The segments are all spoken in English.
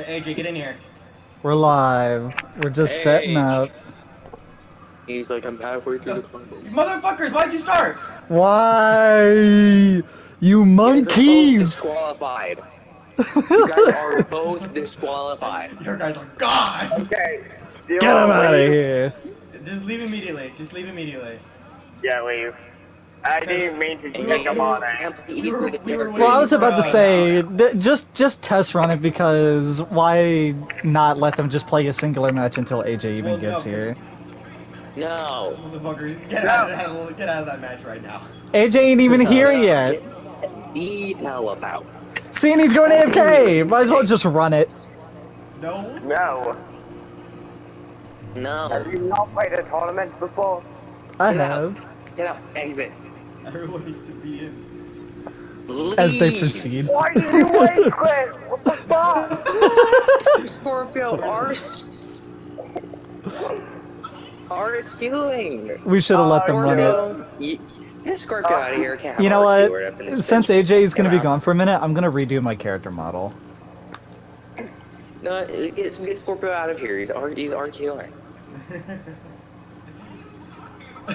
Alright, AJ, get in here. We're live. We're just setting up. He's like, I'm halfway through the combo. Motherfuckers, why'd you start? Why? You monkeys! disqualified. You guys are both disqualified. Your guys are gone! Okay. Get him out of here. Just leave immediately. Just leave immediately. Yeah, leave. I didn't mean to take him on? We were- Well, I was about to say, th- just just test run it because why not let them just play a singular match until AJ even Well, no, gets here? No. Motherfuckers, get out, of that, get out of that match right now. AJ ain't even here yet. Get the about. See, and he's going AFK. Might as well just run it. No? No. No. Have you not played a tournament before? I Get out. have. Get out. Exit. Everyone needs to be in. As they proceed. Why did you wait, Chris? What the fuck? Scorpio, art. Art killing. We should have let them run it. Scorpio, Get Scorpio out of here. Can't You know art keyboard up in what? Since. AJ is gonna be gone for a minute, I'm gonna redo my character model. No, get, get Scorpio out of here. He's art. He's art killing.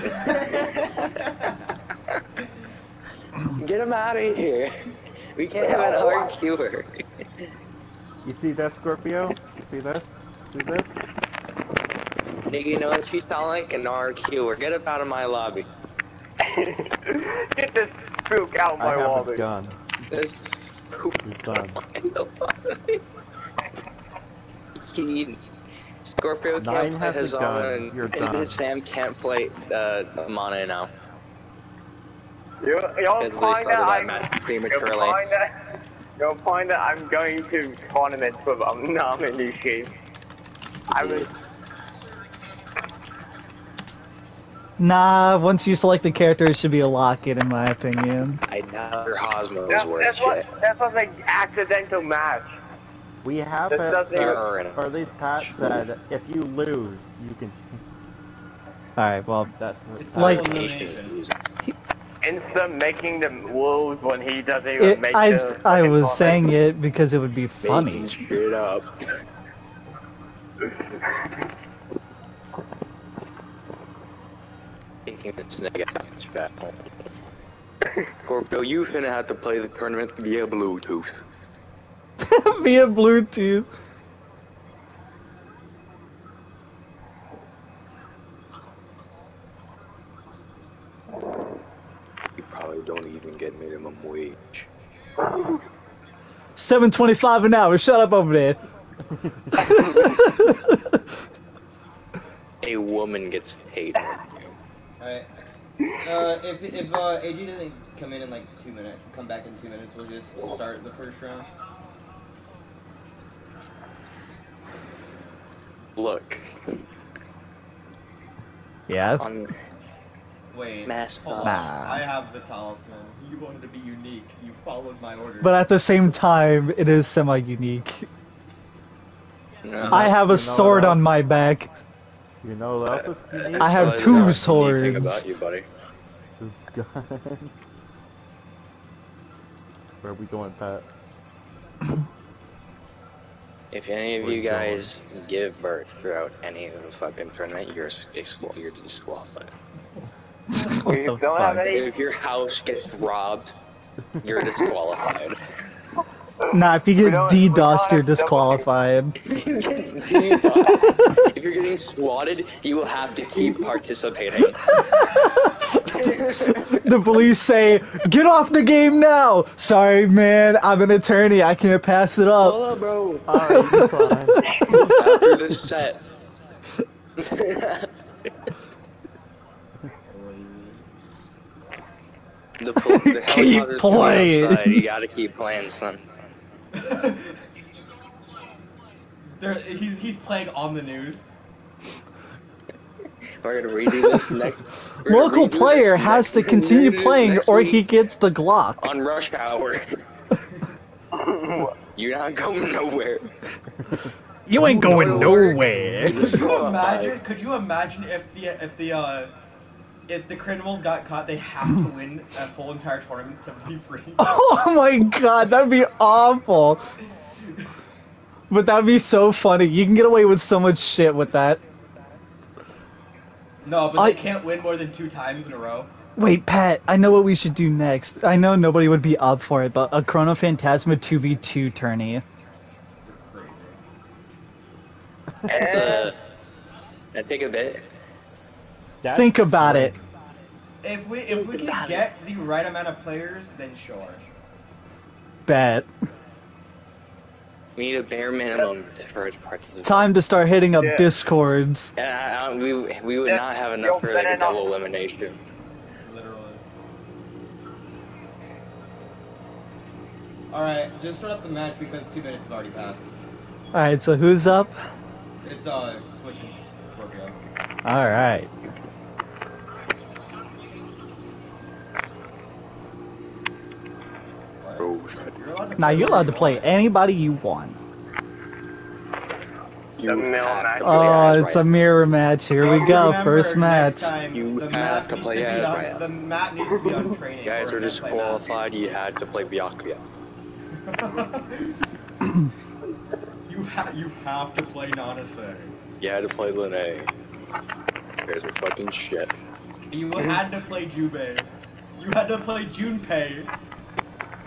Get him out of here. We can't have an art killer. You see that, Scorpio? You see this? See this? Nigga, you know what? She's sound like an art killer. Get up out of my lobby. Get this spook out of my I my have a lobby. gun. This- He's done. He- Scorpio Nine can't play has a his own, You're and done. Sam can't play uh, Mana now. You're, you're Because they that that I'm... match You'll prematurely. find that... You'll find that I'm going to tournaments with um, Naminushi. I was... Nah, once you select the character, it should be a lock-in, in my opinion. I never Hosmo That, was worth that's shit. what. That's what's an accidental match. We have This it, doesn't or, even- or at least Pat said, if you lose, you can. Alright, well, That's It's Like- like elimination. Instant making them lose when he doesn't even it, make I, the I fucking was saying it because it would be Making funny. shit up. Taking this nigga out of chat. Scorpio, you gonna have to play the tournament via Bluetooth. Via Bluetooth. You probably don't even get minimum wage. 725 an hour, shut up over there. A woman gets paid more than you. Alright. Uh, if, if, uh, AJ doesn't come in in like two minutes, come back in two minutes, we'll just start the first round. Look, Yeah? on Wait. Mass hold on. Nah. I have the talisman. You wanted to be unique. You followed my orders. But at the same time, it is semi-unique. no, I have a You know sword on my back. You know what else is unique? I have Well, two there's swords. about you, buddy. Where are we going, Pat? If any of Where you you going? guys give birth throughout any of the fucking tournament, you're exqual- you're disqualified. What You the don't have any- If your house gets robbed, you're disqualified. Nah, if you get don't- we don't DDoSed, you're have double- disqualified. if you're getting swatted, you will have to keep participating. the police say, "Get off the game now." Sorry, man. I'm an attorney. I can't pass it up. Hold up, bro. Alright, you're fine. After this set. the, the Keep playing. outside. You gotta keep playing, son. there, he's, he's playing on the news. We're gonna redo this next. Local player has to continue playing, or he gets the Glock. on rush hour. You're not going nowhere. You ain't going nowhere. Could you imagine? Could you imagine if the if the uh if the criminals got caught, they have to win that whole entire tournament to be free. Oh my god, that'd be awful. but that'd be so funny. You can get away with so much shit with that. No, but I- they can't win more than two times in a row. Wait, Pat, I know what we should do next. I know nobody would be up for it, but a Chrono Phantasma 2v2 tourney. That's uh, that take a bit. That's Think about it. If we if we can get the right amount of players, then sure. Bet. We need a bare minimum for participate. Time to start hitting up Yeah. discords. And I, I, we we would Yeah, not have you'll enough for like a double on- elimination. Literally. Alright, just start up the match because two minutes have already passed. Alright, so who's up? It's uh switching Scorpio. Alright. Now you're allowed to play anybody you want. The middle match. Oh, it's a mirror match. Here we go. remember, First match. time, You have to play be as Raya. The mat needs to be on training. You guys are just play mat. disqualified. You had to play Byakuya. you ha- you have to play Nanase. You had to play Lene. You guys are fucking shit. You had to play Jubei. You had to play Junpei.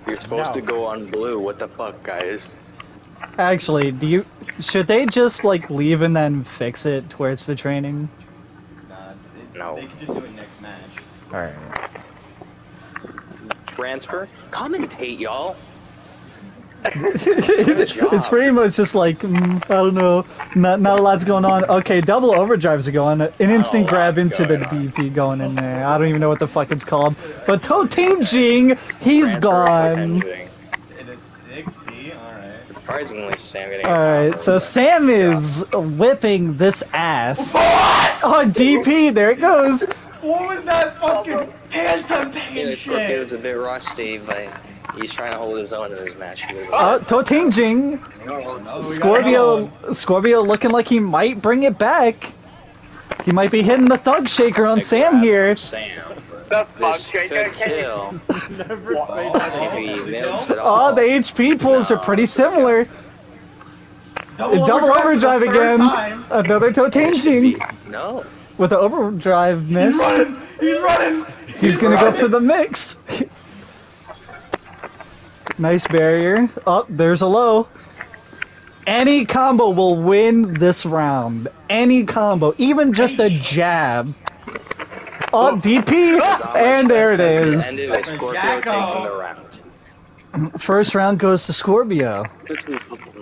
You're supposed No. to go on blue. What the fuck, guys? Actually, do you should they just like leave and then fix it towards the training? Nah, No. They could just do it next match. Alright. Transfer? Commentate, y'all. It's pretty much just like mm, I don't know, not not a lot's going on. Okay, double overdrives are going. An instant a grab into the on. DP going in there. I don't even know what the fuck it's called. But To Ting Jing, he's Transfer gone. pretending. It is 6C, alright. Surprisingly, Sam getting. Alright, so Sam is whipping this ass. Oh, DP, there it goes. What was that fucking phantom Yeah, pain the Scorpio was a bit rusty, but he's trying to hold his own in this match. Uh, To Ting Jing, Oh, we got Scorpio, Scorpio looking like he might bring it back. He might be hitting the thug shaker on Big Sam here. Sam. The fuck, This Jake? kill. Never Oh, that. Maybe he kill? nails it all. the HP pools are pretty similar. Double, Double overdrive for the third again. time. Another It should Totanging No. with the overdrive miss. He's running! He's running! He's gonna go running. for the mix. nice barrier. Oh, there's a low. Any combo will win this round. Any combo, even just a jab. Oh, DP, and there it is. Ended with Scorpio Jacko. taking the round. First round goes to Scorpio.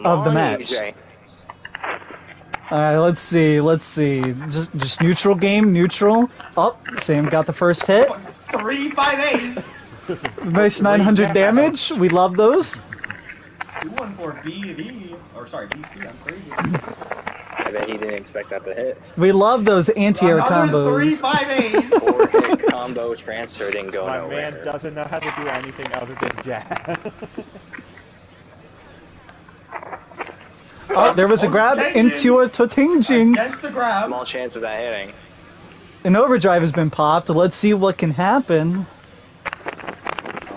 Of the match. All right, let's see, let's see. Just, just neutral game, neutral. Oh, Sam got the first hit. Three five A's. Nice 900 damage. We love those. Two one four BV. Or sorry, BC. I'm crazy. I bet he didn't expect that to hit. We love those anti-air Another three combos. five A's. Four hit combo transfer didn't go My nowhere. man doesn't know how to do anything other than jab. Oh, there was a grab into a Totingjing. Against the grab. Small chance of that hitting. An overdrive has been popped. Let's see what can happen.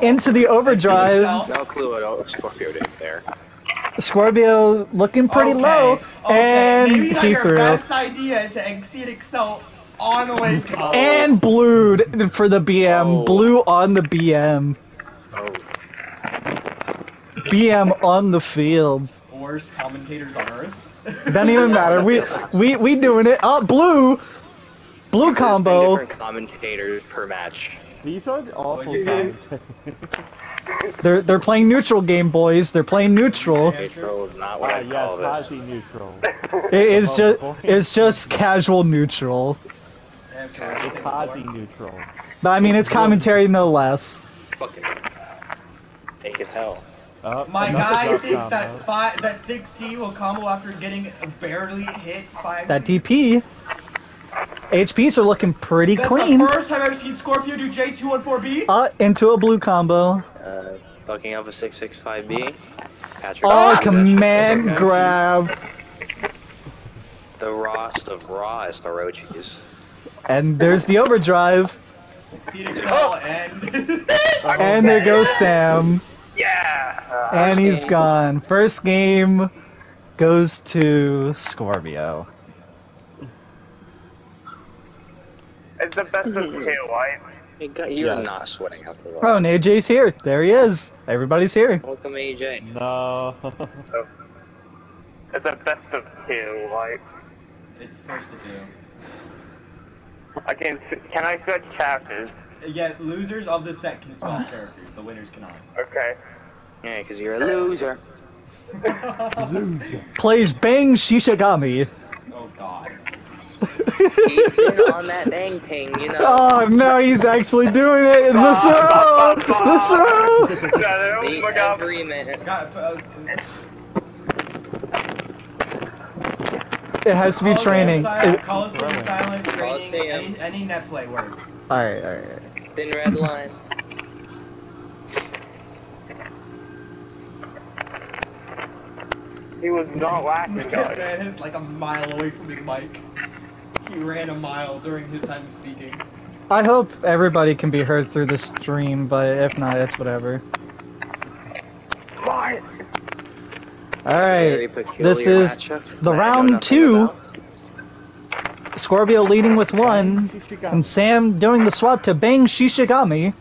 Into the overdrive. No clue what Scorpio did there. Scorpio looking pretty Okay, low. okay, And maybe not he your threw. best idea to exceed Excel on wake up. And blued for the BM. Oh. Blue on the BM. Oh. BM on the field. worst commentators on earth. Doesn't even matter. We we we doing it. Oh, blue. Blue There's been combo. Different commentators per match. These are awful What'd you say? signs. They're they're playing neutral game, boys. They're playing neutral. Neutral is not what Ah, I call this. quasi neutral. It is just it's just casual neutral. Yeah, for what I said Quasi before. neutral. But I mean, it's commentary no less. Fucking fake as hell. Oh, My guy thinks combo. that five, that six C will combo after getting barely hit five. That DP. HPs are looking pretty That's clean. the first time I've seen Scorpio do J two one four B. Uh, into a blue combo. Uh, fucking up a 665B. Patrick. Oh, Ross, command Patrick, grab. The rawest of rawest Orochis. And there's the overdrive. Exceed Accel and And there goes Sam. Yeah. Uh, And he's game. gone. First game. goes to Scorpio. It's the best of two, right? You're Yeah. not sweating after all. Oh, and AJ's here. There he is. Everybody's here. Welcome, AJ. No. It's a best of two, right? It's first to do. I can. s- Can I switch chapters? Yeah, losers of the set can swap characters. The winners cannot. Okay. Yeah, because you're a loser. loser. Plays Bang Shishigami. oh God. He's been on that dang thing, you know. Oh no, he's actually doing it in the throw. The throw. Yeah, The my god. every minute. Got, uh, It has to be Coliseum training. Silent, It- Coliseum silent training. Coliseum. Any, any net play works. all right, all right. Thin red line. He was not laughing, Look guys. man is like a mile away from his mic. He ran a mile during his time of speaking. I hope everybody can be heard through the stream, but if not, it's whatever. What? All Very right, peculiar this is matchup the that I know round two. Scorpio leading with one, and Sam doing the swap to Bang Shishigami.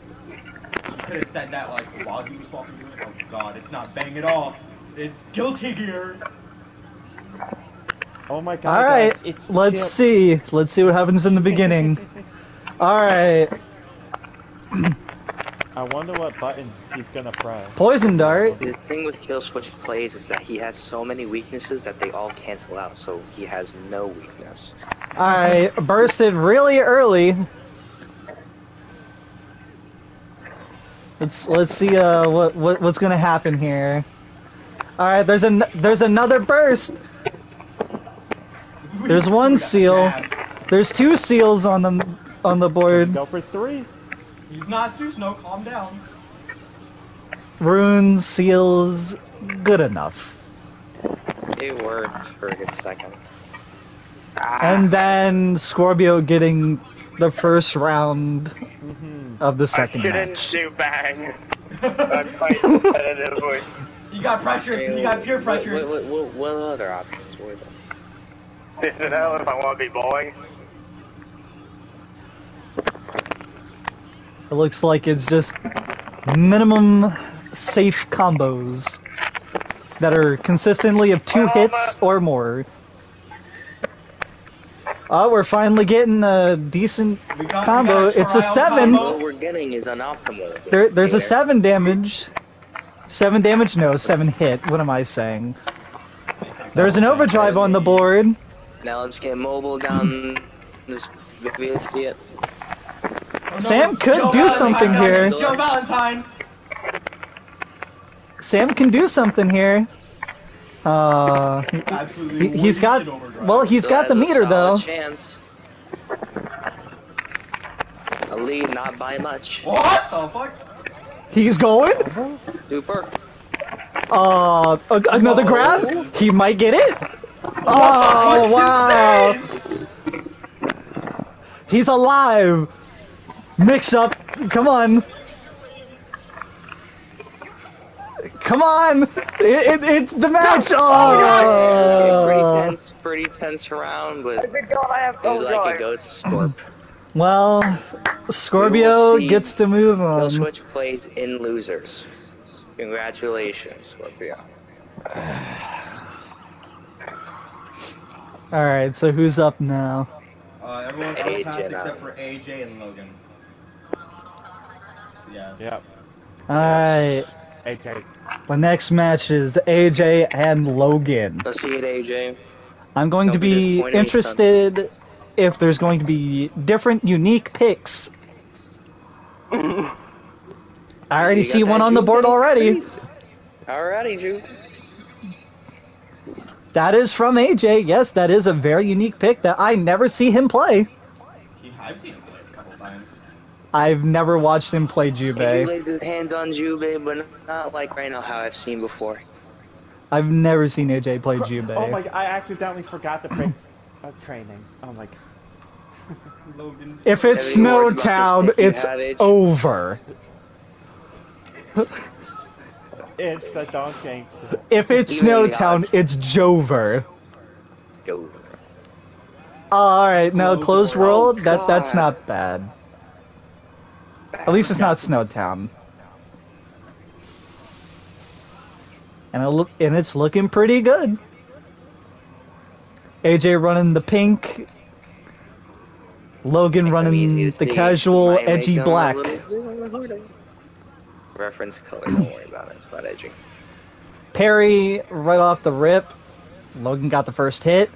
He could have said that like while he was swapping. Oh God, it's not bang at all. It's guilty gear. Oh my god. All right, guys, let's Chip. see. Let's see what happens in the beginning. All right, I wonder what button he's gonna press. poison dart. The thing with Kill Switch plays is that he has so many weaknesses that they all cancel out, so he has no weakness. I bursted really early. Let's let's see uh what, what what's gonna happen here. All right, there's an there's another burst. There's one seal. There's two seals on the on the board. Go for three. He's not Susanoo. Calm down. Runes, seals, good enough. It worked for a good second. And then Scorpio getting the first round Mm-hmm. of the I second shouldn't match. do bang. I'm quite competitively. you got pressure. You got peer pressure. What, what, what, what other options were there? This is hell if I want to be bowling. It looks like it's just minimum safe combos that are consistently of two hits or more. Oh, we're finally getting a decent We got- we combo. It's a seven. combo. What we're getting is unoptimal. There, there's a seven damage. Seven damage? No, seven hit. What am I saying? There's an overdrive on the board. Now let's get mobile down this biscuit. Oh, no, Sam could Joe do Valentine something here. Joe Valentine. Sam can do something here. Uh, Absolutely. he, has got. Well, he's Still got the meter though. Chance. A lead, not by much. What the fuck? He's going. Super. Uh, a- another grab? He might get it? Oh, wow. He's alive. Mix up. Come on. Come on. It, it, it's the match. Oh, oh. Pretty Oh. tense, pretty tense round, but Good oh, God, I have seems like overdrive. it goes to Scorp. Well, Scorpio will see. gets to move Kill on. Switch plays in losers. Congratulations, Scorpio. Alright, so who's up now? Uh, everyone's AJ outcast now. except for AJ and Logan. Yes. Yep. Alright, AJ. the next match is AJ and Logan. Let's see it, AJ. I'm going to Don't be be disappointed, interested if there's going to be different, unique picks. I already see one on the board in? already. Alrighty, Juke. That is from AJ. Yes, that is a very unique pick that I never see him play. He, I've seen him play a couple times. I've never watched him play Jubei. He Jubei. lays his hands on Jubei, but not like right now how I've seen before. I've never seen AJ play Jubei. Oh my! I accidentally forgot to print uh, training. Oh my! god. If it's Have any words about Snowtown, this pick you it's over. It's the Don Jenks. If it's Snowtown, it's Jover. Go. All right, now Closed closed world. world. That that's not bad. At least it's not Snowtown. And it look and it's looking pretty good. AJ running the pink. Logan running the casual Might make edgy them a black. little- Reference color, don't worry about it, it's not edgy. Perry right off the rip. Logan got the first hit.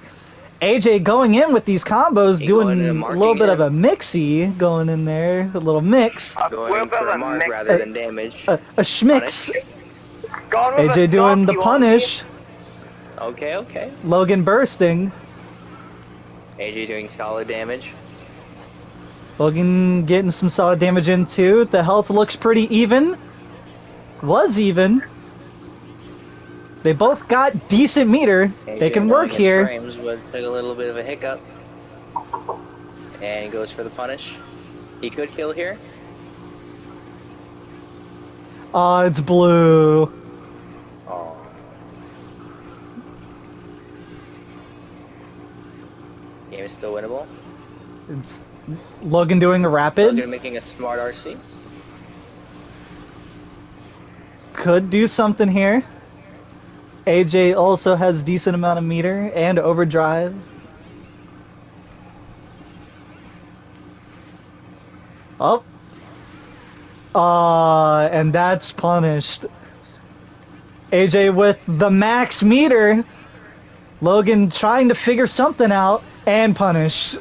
AJ going in with these combos, He doing a little bit of a mixy going in there, a little mix, A Going for of a mark mix. rather than damage. a, a schmix. AJ doing the punish, Okay, okay. Logan bursting, AJ doing solid damage. Logan getting some solid damage in too. The health looks pretty even. Was even. They both got decent meter. They can work here. Frames, but took a little bit of a hiccup. And he goes for the punish. He could kill here. Oh, it's blue. Oh. Game is still winnable. It's Logan doing a rapid. Logan making a smart RC. Could do something here. AJ also has decent amount of meter and overdrive. Oh. Uh, and that's punished. AJ with the max meter. Logan trying to figure something out and punish.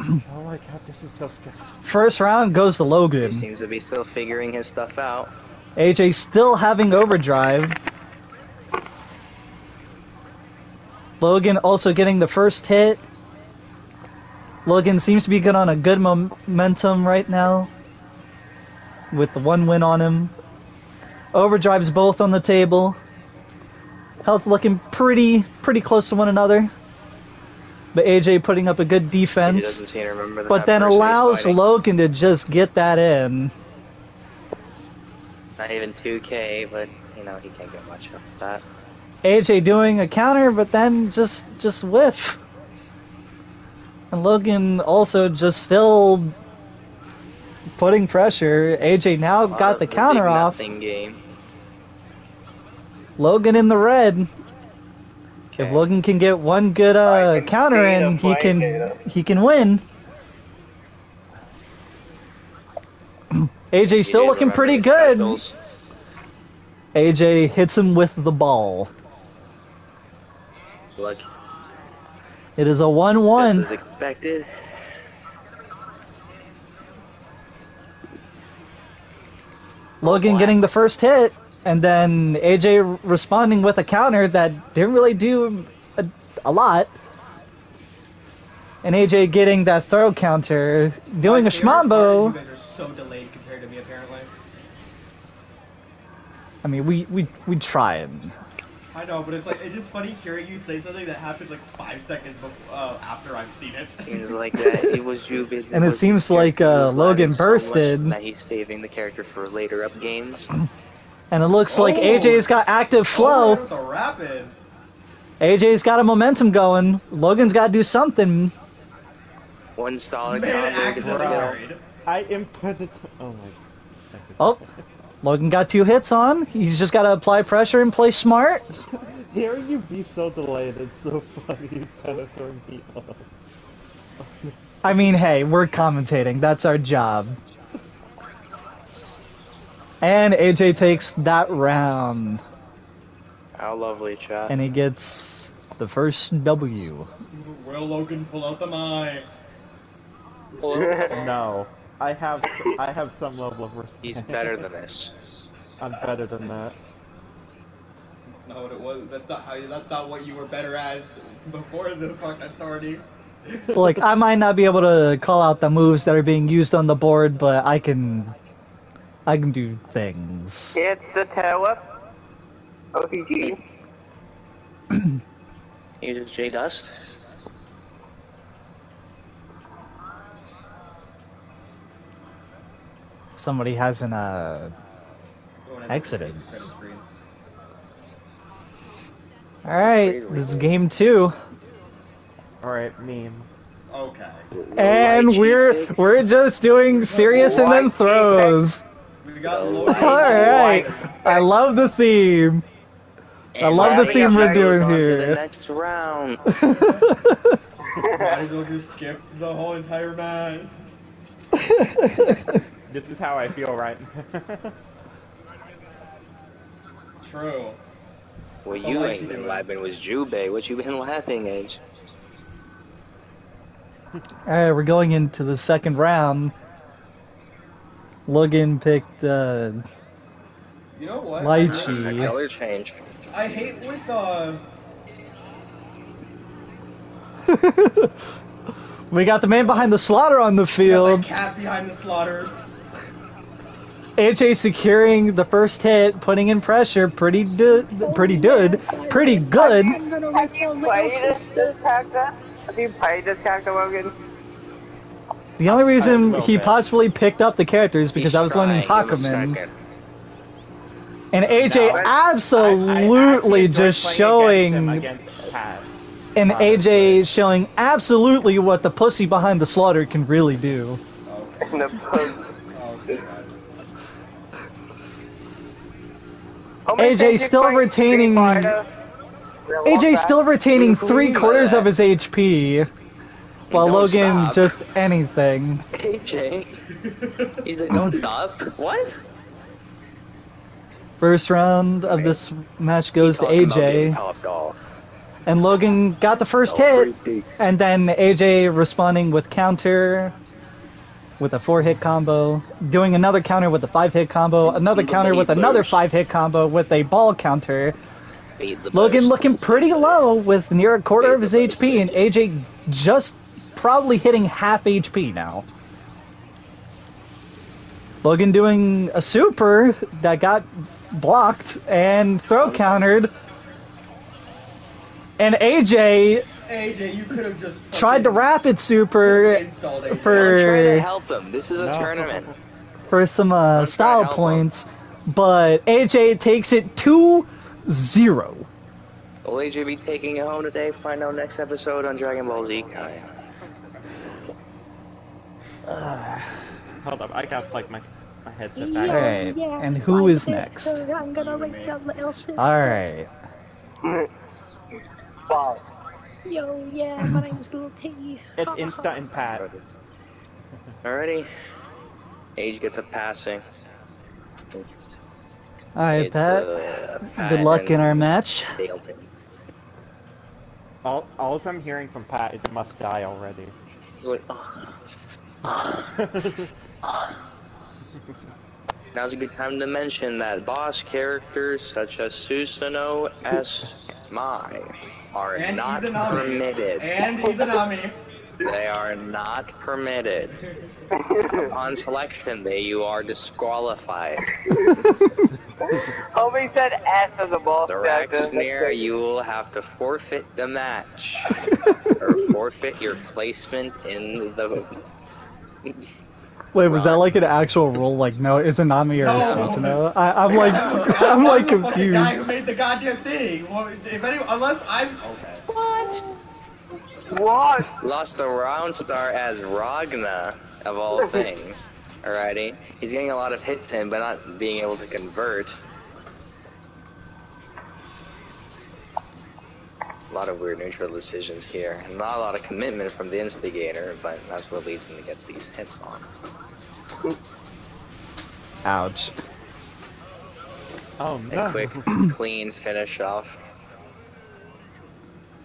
Oh my god, this is so stressful. First round goes to Logan. He seems to be still figuring his stuff out. AJ still having overdrive. Logan also getting the first hit. Logan seems to be good on a good momentum right now. With the one win on him. Overdrives both on the table. Health looking pretty pretty close to one another. But AJ putting up a good He defense. doesn't seem to remember that But then allows. Logan to just get that in. Not even 2k, but you know he can't get much of that. AJ doing a counter, but then just just whiff. And Logan also just still putting pressure. AJ now got the counter off. game. Logan in the red. Okay. If Logan can get one good uh, counter in, he can data. he can win. AJ He still looking pretty good. specials. AJ hits him with the ball. Look, It is a just 1-1. as expected. Logan Black. getting the first hit, and then AJ responding with a counter that didn't really do a, a lot. And AJ getting that throw counter, doing My a favorite schmambo. You guys are so delayed compared to me, apparently. I mean, we we we trying. I know, but it's like it's just funny hearing you say something that happened like five seconds before, uh, after I've seen it. it was like that it was you. but And it seems like, uh, Logan lagging so bursted. That he's saving the character for later up games. And it looks like Oh. AJ's got active Oh, flow. with the rapid. AJ's got a momentum going. Logan's got to do something. One solid Man, combo gets the accidentally kill. married. I inputted. Oh my. Oh, Logan got two hits on. He's just got to apply pressure and play smart. Hearing you be so delayed, it's so funny. You kind of throw me off. I mean, hey, we're commentating. That's our job. And AJ takes that round, How lovely, chat. and he gets the first W. Will Logan pull out the mine? No, I have I have some level of respect. He's better than this. I'm better than that. That's not what it was. That's not how. You, that's not what you were better as before the fucking tourney. Like, I might not be able to call out the moves that are being used on the board, but I can, I can do things. It's the tower. OPG. Uses J Dust. somebody hasn't uh Exited. a credit screen. all right, this is game two. Alright, meme. Okay. And we're we're just doing serious and then Litchi throws. We got Lord. All right, I love the theme. I love the theme we're doing move on to here. The next round. Might as well just skip the whole entire match. This is how I feel right True. Well, you Litchi ain't been doing? laughing with Jubei. What you been laughing at? All right, we're going into the second round. Logan picked uh, You know what? Litchi. A color change. I hate with uh we got the man behind the slaughter on the the field. cat behind the slaughter. AJ securing the first hit, putting in pressure. Pretty good. Pretty good. Pretty good. Have you played this, this character? Have you played this character, Logan? The only reason little he bit. possibly picked up the character is because He's I was learning trying. Give Hakumen. And AJ No, I- I absolutely actually just showing, against him against Pat. and honestly. AJ showing absolutely what the pussy behind the slaughter can really do. Okay. In the post. Okay. God. How many AJ still retaining- Street AJ still retaining three quarters of his HP, while Don't Logan stop. just anything. AJ. He's like, don't stop. What? First round of this match goes to Talking about getting AJ, and Logan got the first hit, and then AJ responding with counter with a four hit combo, doing another counter with a five hit combo, another counter with another five hit combo with a ball counter. Logan looking pretty low with near a quarter of his HP, and AJ just probably hitting half HP now. Logan doing a super that got blocked and throw countered. And AJ AJ, you could have just tried to fucking rapid super for- I'm trying to help him. This is a No. tournament. for some uh, style help him. points, but AJ takes it 2 0. Will AJ be taking it home today? Find out next episode on Dragon Ball Z Kai. Hold up, I got like my my headset back. Alright, and who is next? I'm gonna rape your little. Alright. Wow. Yo, yeah, my name's Lil T. It's Insta and Pat. Alrighty. Age gets a passing. It's, Alright, it's, Pat. uh, Good Pat luck in our match. All all I'm hearing from Pat is must die already. He's like, "Oh." Now's a good time to mention that boss characters such as Susanoo S. Mai are And not Izanami. permitted. And Izanami. They are not permitted. On selection, day, you are disqualified. Homie said S as a boss The character. Raxnir, you will have to forfeit the match. or forfeit your placement in the. Wait, was that like an actual rule? Like, no, Izanami or it's No. Susanoo? I, I'm like, I'm like confused. the fucking guy who made the goddamn thing. Well, if any, unless I'm okay. What? Lost the round star as Ragna, of all things. Alrighty. He's getting a lot of hits in, but not being able to convert. A lot of weird neutral decisions here. And not a lot of commitment from the instigator, but that's what leads him to get these hits on. Ouch. Oh no. A quick, clean finish off.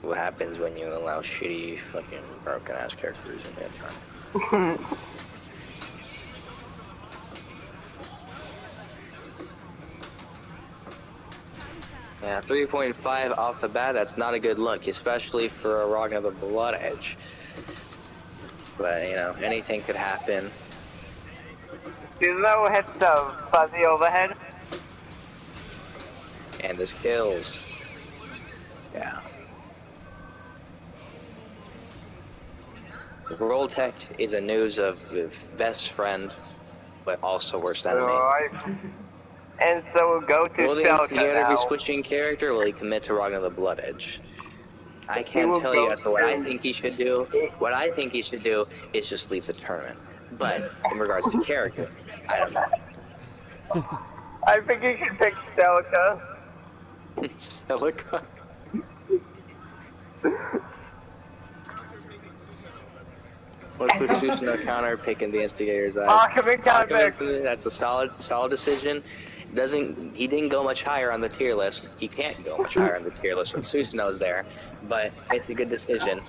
What happens when you allow shitty, fucking, broken ass characters in the tournament? Yeah, 3.5 off the bat, that's not a good look, especially for a Ragna of the Bloodedge. But, you know, anything could happen. Susanoo hits the fuzzy overhead. And the skills. Yeah. Roll Tech is a news of of best friend but also worst enemy. And so we'll go to Will the Celica instigator now. be switching character? Or will he commit to Ragna the Bloodedge? I can't tell you as to what I think he should do. What I think he should do is just leave the tournament. But in regards to character, I don't know. I think you should pick Celica. Celica. What's the Susanoo counter picking the instigator's eye? Ah, in, counter Document pick. for That's a solid, solid decision. Doesn't he didn't go much higher on the tier list. He can't go much higher on the tier list when Susanoo's there, but it's a good decision.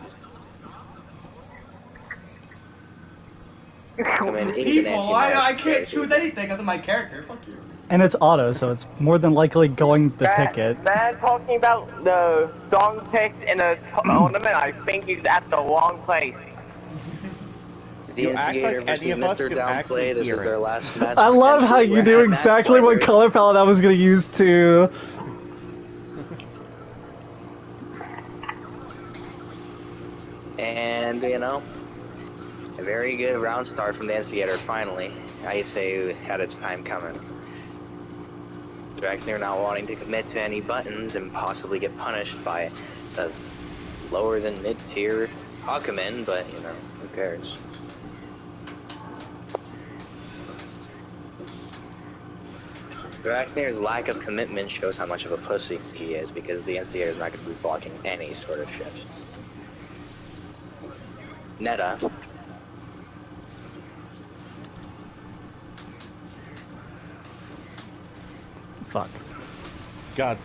Come in, he's an People, I, I can't choose anything other than my character. Fuck you. And it's auto, so it's more than likely going to pick it. Man, talking about the song picks in a tournament, I think he's at the wrong place. The You act instigator like versus any of us Mr. can actually Downplay. This is their last match. I love how you We're knew exactly what color palette I was gonna use too. And, you know, a very good round start from the Instigator, finally. I say had its time coming. Draxner not wanting to commit to any buttons and possibly get punished by a lower than mid tier Hakumen, but, you know, who cares? Draxner's lack of commitment shows how much of a pussy he is because the Instigator is not going to be blocking any sort of shit. Netta. Fuck. God.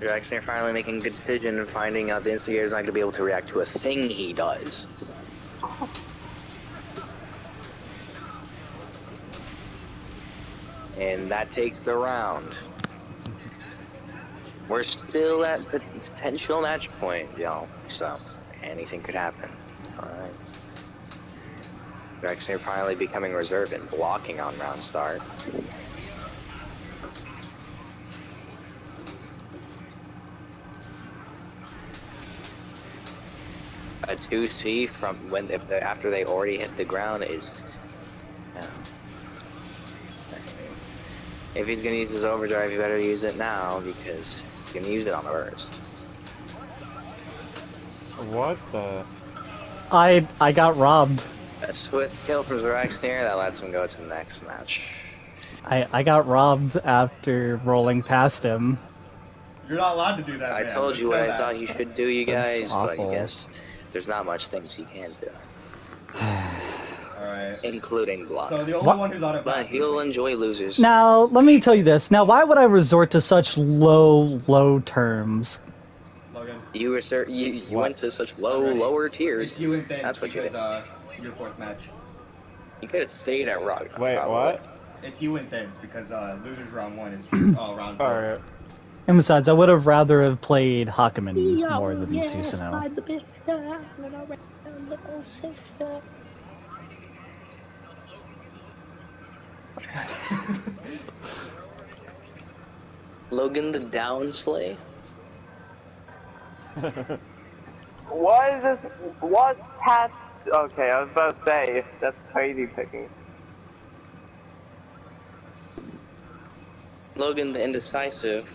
Draxner finally making a good decision and finding out the instigator's not going to be able to react to a thing he does. And that takes the round. We're still at the potential match point, y'all. So, anything could happen. Alright. Draxner finally becoming reserve and blocking on round start. a 2C from when if after they already hit the ground is if he's gonna use his overdrive he better use it now because he's gonna use it on the burst. What the? I I got robbed. A swift kill from Zoraxner that lets him go to the next match. I I got robbed after rolling past him. You're not allowed to do that. I man. told you know what I that. thought you should do, you That's guys, but. I guess there's not much things he can do, Alright. including block. So the only What? one who's on it but he'll enjoy losers. Now let me tell you this. Now why would I resort to such low low terms? Logan. You were you, you went to such low Already. lower tiers. It's you and That's what you did. uh, your fourth match. You could have stayed at Rock. Wait, probably. what? It's you and things because uh, losers round one is uh, round four. Alright. And besides, I would have rather have played Hakumen Yo, more than yes, Susanoo. by the Bifta, when I ran little sister. Logan the Downslay. What is this? What past? Okay, I was about to say that's crazy picking. Logan the Indecisive.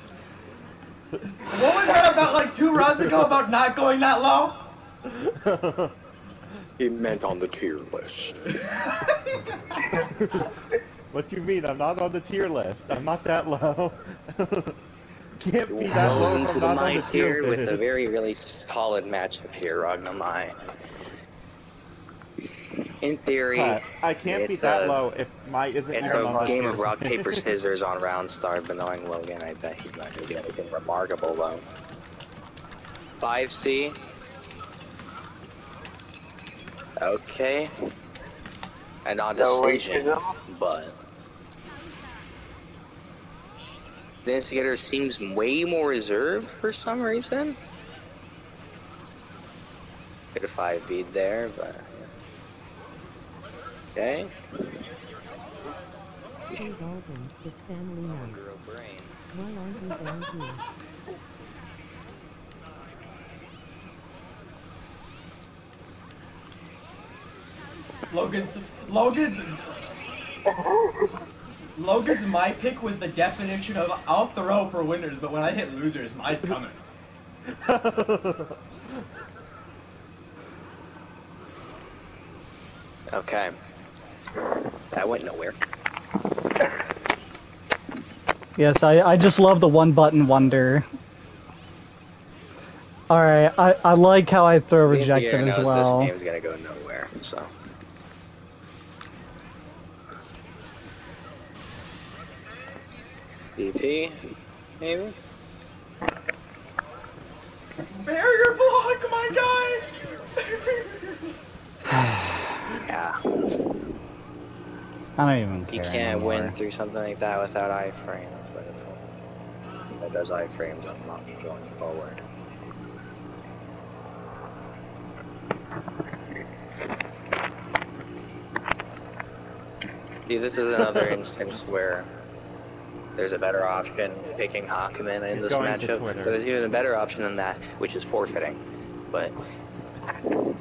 What was that about like two rounds ago about not going that low? He meant on the tier list. What do you mean? I'm not on the tier list. I'm not that low. Can't be that low if into I'm the not on my the tier tier with a very, really solid matchup here, Ragnamai. In theory, Pat, I can't be it's that a- low if my isn't it's a game tier of rock, paper, scissors on round start, but knowing Logan, I bet he's not going to do anything remarkable though. 5C. Okay. And on No decision, racism. but. The instigator seems way more reserved for some reason. Get a 5 bead there, but. Okay. Hey Dalton, it's family night. Girl brain. Why aren't you down here? Logan's Logan's Logan's my pick was the definition of I'll throw for winners, but when I hit losers, mine's coming. Okay. That went nowhere. Yes, I, I just love the one button wonder. Alright, I, I like how I throw The rejected as well. This game's gonna go nowhere, so. BP, maybe? Barrier block, my guy. Yeah. I don't even care. You can't anymore. win through something like that without iframes, but if that does iframes, I'm not going forward. See, this is another instance where there's a better option picking Hakumen in He's this matchup. Twitter. There's even a better option than that, which is forfeiting. But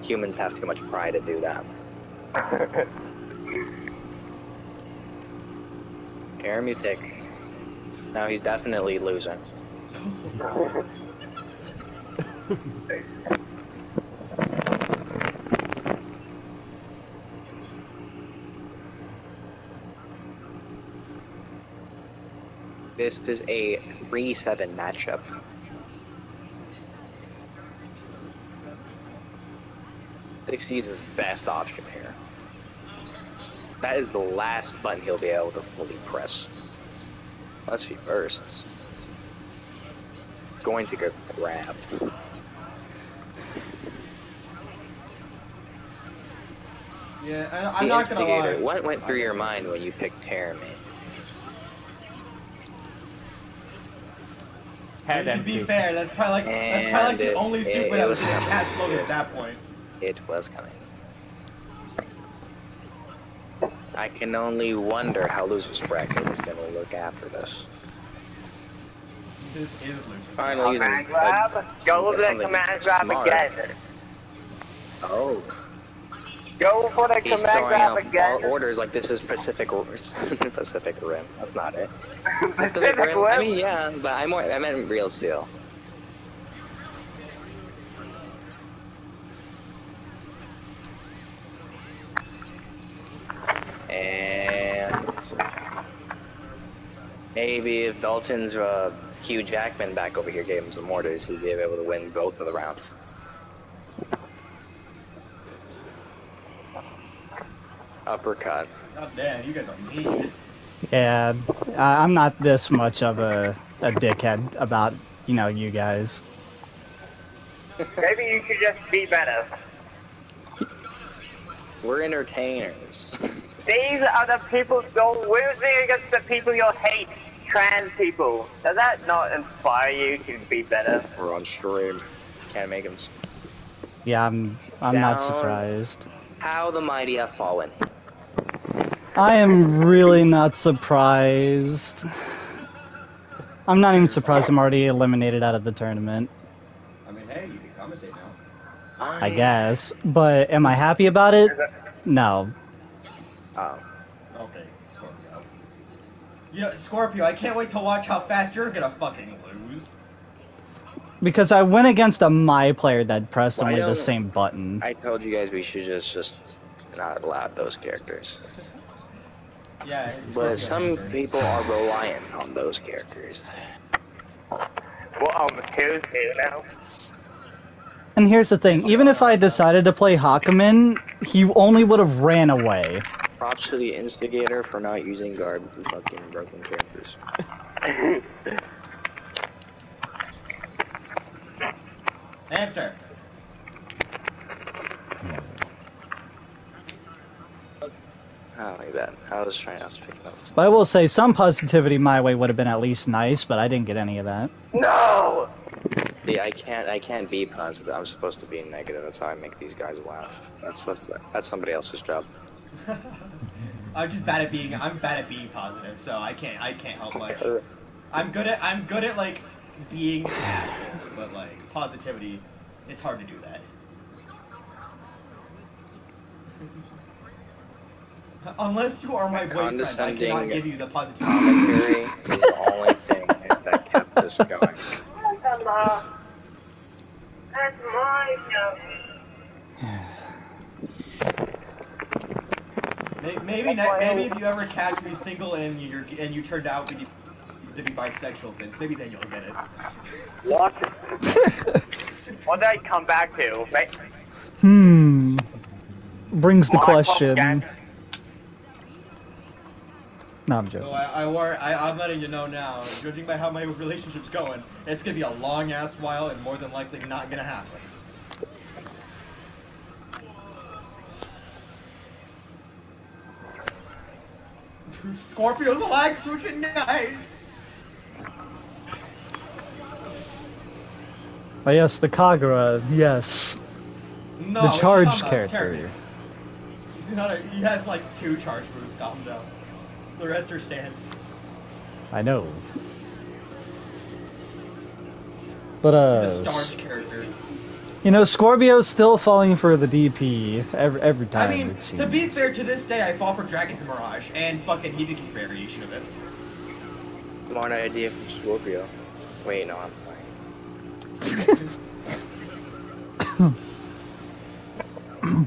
humans have too much pride to do that. Jeremy pick. Now he's definitely losing. This is a 3-7 matchup. Sixties his best option here. That is the last button he'll be able to fully press. Unless he bursts. Going to go grab. Yeah, I'm not gonna lie. What went through your mind when you picked Jeremy? Head to be fair, that's probably like that's probably like And the it- only it- suit it that was was gonna coming. catch Logan It at that point. It was coming. I can only wonder how Loser's Bracket is going to look after this. This is Lucius. Finally, Command grab. Go for the command grab again. Oh. Go for the He's command grab again. all orders like this is Pacific Pacific Rim. That's not it. Pacific Pacific Rim. I mean, yeah, but I more I meant Real Steel. And maybe if Dalton's uh, Hugh Jackman back over here gave him some orders, he'd be able to win both of the rounds. Uppercut. God damn, you guys are mean. Yeah, I- I'm not this much of a, a dickhead about, you know, you guys. Maybe you should just be better. We're entertainers. These are the people, don't losing against the people you hate. Trans people. Does that not inspire you to be better? We're on stream. Can't make him. s- Yeah, I'm I'm not surprised. How the mighty have fallen. I am really not surprised. I'm not even surprised I'm already eliminated out of the tournament, I mean, hey, you can commentate now. I guess. But am I happy about it? No. Oh. Okay, Scorpio. You know, Scorpio, I can't wait to watch how fast you're gonna fucking lose. Because I went against a my player that pressed Why only the same button. I told you guys we should just just not allow those characters. Yeah, it's But Scorpio. some people are reliant on those characters. What, I'm two two now? And here's the thing, even if I decided to play Hakumen, he only would have ran away. Props to the instigator for not using guard fucking broken characters. Hamster. Oh, my bad. I was trying I was picking up. But I will say some positivity my way would have been at least nice, but I didn't get any of that. No! Yeah, I can't. I can't be positive. I'm supposed to be negative. That's how I make these guys laugh. That's that's, that's somebody else's job. I'm just bad at being. I'm bad at being positive, so I can't. I can't help much. I'm good at. I'm good at like being an asshole, but like positivity, it's hard to do that. Unless you are my boyfriend, I cannot give you the positivity. Commentary is the only thing that kept this going. That's my May- Maybe ne- maybe if you ever catch me single and you and you turned out to be, to be bisexual, Vince, maybe then you'll get it. What? what did I come back to? Right? Hmm. Brings the My fault, question. No, I'm So joking. I, I, war- I I'm letting you know now. Judging by how my relationship's going, it's gonna be a long ass while and more than likely not gonna happen. Scorpio's lag switching nice. Oh yes, the Kagura. Yes, No, the charge talking about? It's character. He's not a, he has like two charge moves. Calm down. The rest are stance. I know. But He's a uh, starch character. you know, Scorpio's still falling for the DP every every time. I time. mean, it seems. to be fair, to this day, I fall for Dragon's Mirage and fucking Hibiki's variation of it. Smart idea from Scorpio. Wait, no, I'm playing.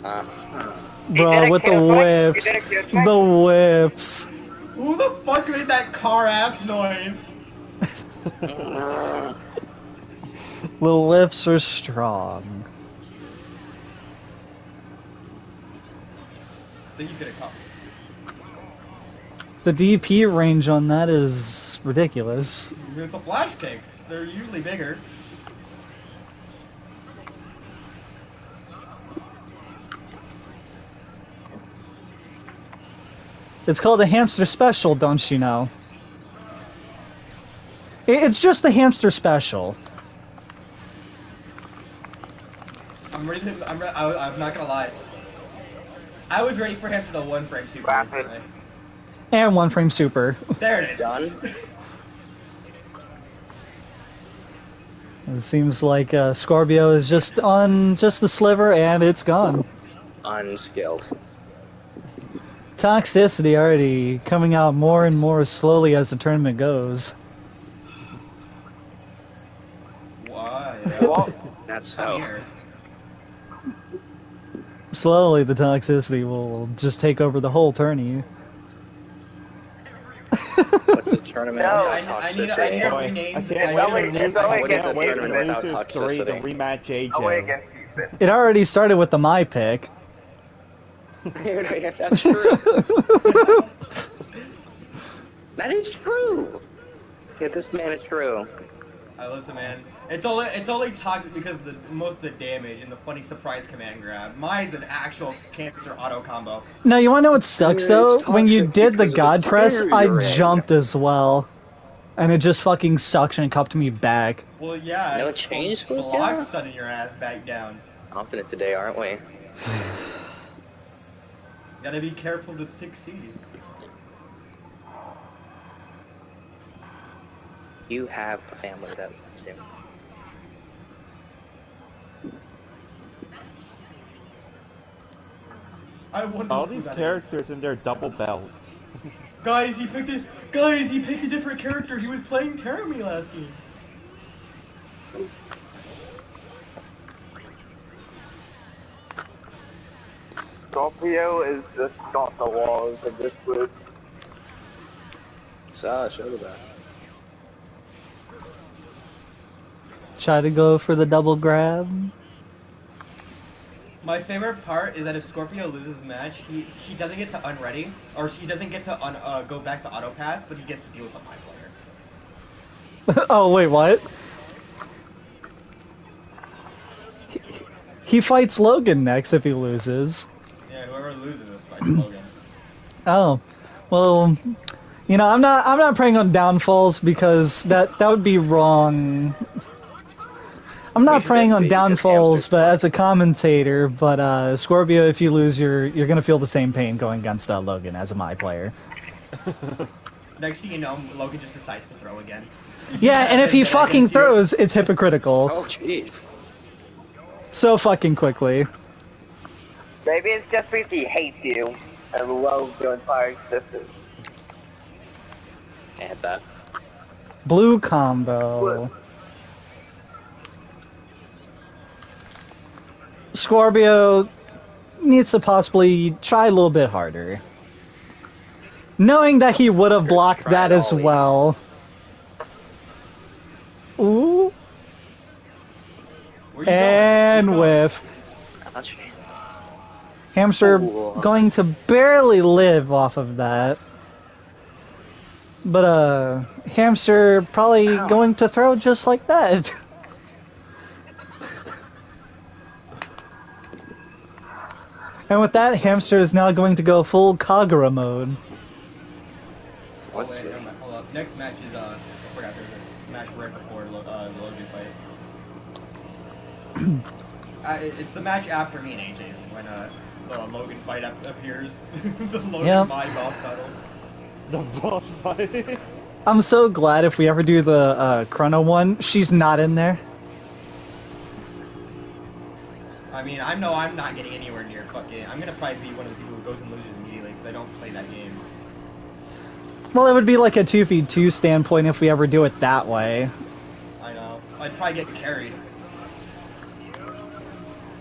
uh, Bro, with the whips, You did a kill check? the whips. Who the fuck made that car ass noise? The whips are strong. Then you could have come. The DP range on that is ridiculous. It's a flash kick. They're usually bigger. It's called a hamster special, don't you know? It's just the hamster special. I'm ready. To, I'm. Re- I, I'm not gonna lie. I was ready for hamster for the one frame super Rapid. recently. And one frame super. There it is. Done? It seems like uh, Scorpio is just on just the sliver and it's gone. unskilled. Toxicity already coming out more and more slowly as the tournament goes. Why? What? That's how. here. Slowly the toxicity will just take over the whole tourney. What's a tournament No. I, without I need. I need toxicity? to rename. I can't I wait need only- to rename it's the- only What is a Wait, tournament without Loses three to rematch AJ. It already started with the my pick. That's true. that is true. Yeah, this man is true. Uh, listen, man. It's only it's only toxic because of the most of the damage and the funny surprise command grab. Mine's an actual cancer auto combo. Now you wanna know what sucks though? When you did the because the God press, I in. jumped as well. And it just fucking suction cupped me back. Well, yeah. No it's change called was block down? stunning your ass back down. Confident today, aren't we? Gotta be careful to succeed. You have a family that loves you. I wonder. All these that is. characters in their double belt. Guys, he picked a guys. He picked a different character. He was playing Terumi last game. Scorpio is just not the walls of this group. So, show that. Try to go for the double grab. My favorite part is that if Scorpio loses match, he he doesn't get to unready, or he doesn't get to un, uh, go back to auto pass, but he gets to deal with the five player. oh wait, what? He- He fights Logan next if he loses. Yeah, whoever loses this fights Logan. Oh, well, you know, I'm not I'm not preying on downfalls because that that would be wrong. I'm not should preying on downfalls, but as a commentator, but uh, Scorpio, if you lose, you're you're gonna feel the same pain going against uh, Logan as a my player. Next thing you know, Logan just decides to throw again. Yeah, and if he fucking throws, it's hypocritical Oh, jeez. so fucking quickly. Maybe it's just because he hates you. and love your entire existence. Can't hit that. Blue combo. Scorpio needs to possibly try a little bit harder. Knowing that he would have blocked that as well. Ooh, and going? With Ouch. Hamster Ooh. going to barely live off of that. But uh Hamster probably Ow. going to throw just like that. and with that, Hamster is now going to go full Kagura mode. Oh, What's wait, this? Hold up. Next match is uh, I forgot there's this match right before Lo- uh, the Logan fight. uh, it's the match after me and AJ's when uh, the Logan fight ap- appears. the Logan Yep. my boss title. The boss fight. I'm so glad if we ever do the uh, Chrono one, she's not in there. I mean, I know I'm not getting anywhere near fucking. I'm gonna probably be one of the people who goes and loses immediately because I don't play that game. Well, it would be like a 2v2 standpoint if we ever do it that way. I know. I'd probably get carried.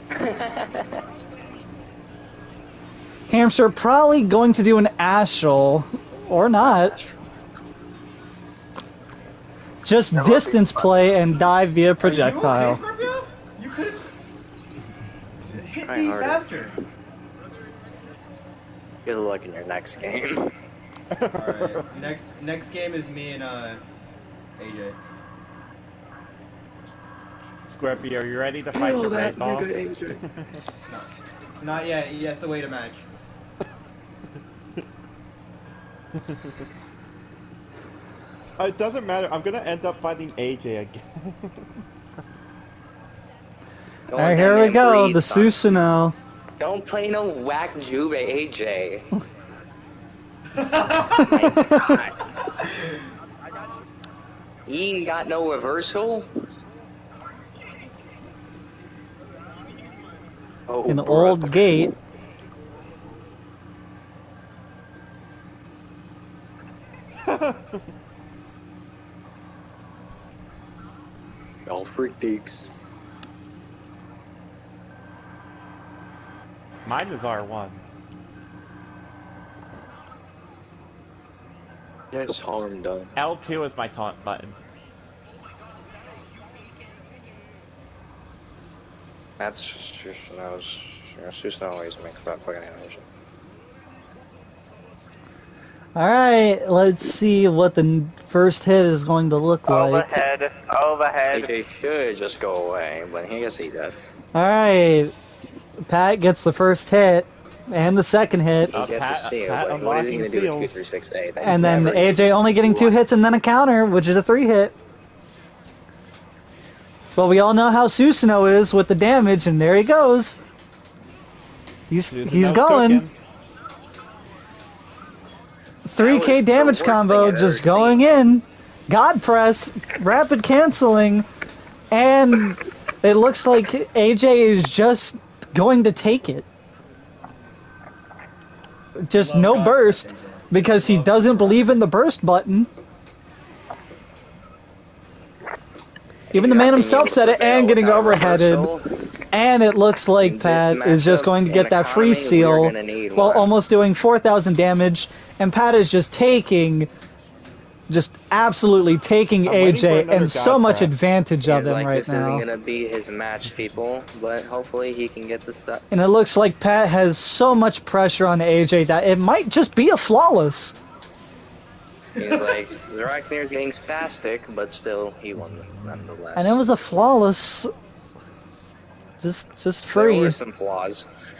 Hamster probably going to do an astral, or not. Just distance play and dive via projectile. Are you okay, You could hit Trying D harder. faster. Good luck in your next game. Alright, next next game is me and uh AJ. Scorpio, are you ready to fight the red boss? No, not yet. He has to wait a match. It doesn't matter. I'm gonna end up fighting AJ again. Alright, here we go, breathe, the son. Susanoo. Don't play no whack Jube AJ. He ain't got no reversal. Oh, An bruh. old gate. All freak deeks. Mine is R1. Yes, harm done. L2 is my taunt button. That's just, just that was that's just not always makes that fucking animation. Alright, let's see what the first hit is going to look like. Overhead, overhead. AJ should just go away, but he guess he does. Alright, Pat gets the first hit and the second hit, He Uh, gets Pat- a steal, Pat but what is he gonna do with unlocking two, three, six, eight? And then AJ only getting two hits and then a counter, which is a three hit. But we all know how Susanoo is with the damage, and there he goes. He's Susanoo's he's going. cooking. 3k That was the damage combo just going seen. in. God press, rapid canceling, and it looks like AJ is just going to take it. Just Love no God burst because he doesn't believe in the burst button. Even the man himself said it and getting overheaded. Reversal, And it looks like this Pat is just going to get that free seal we're gonna need while one. almost doing 4,000 damage. And Pat is just taking, just absolutely taking I'm AJ another and so much God advantage of He's him like, right this now. isn't gonna be his match, people, but hopefully he can get the stuff. And it looks like Pat has so much pressure on AJ that it might just be a flawless. He's like, the Raxmir's getting spastic, but still, he won nonetheless. And it was a flawless. Just, just There free. were some flaws.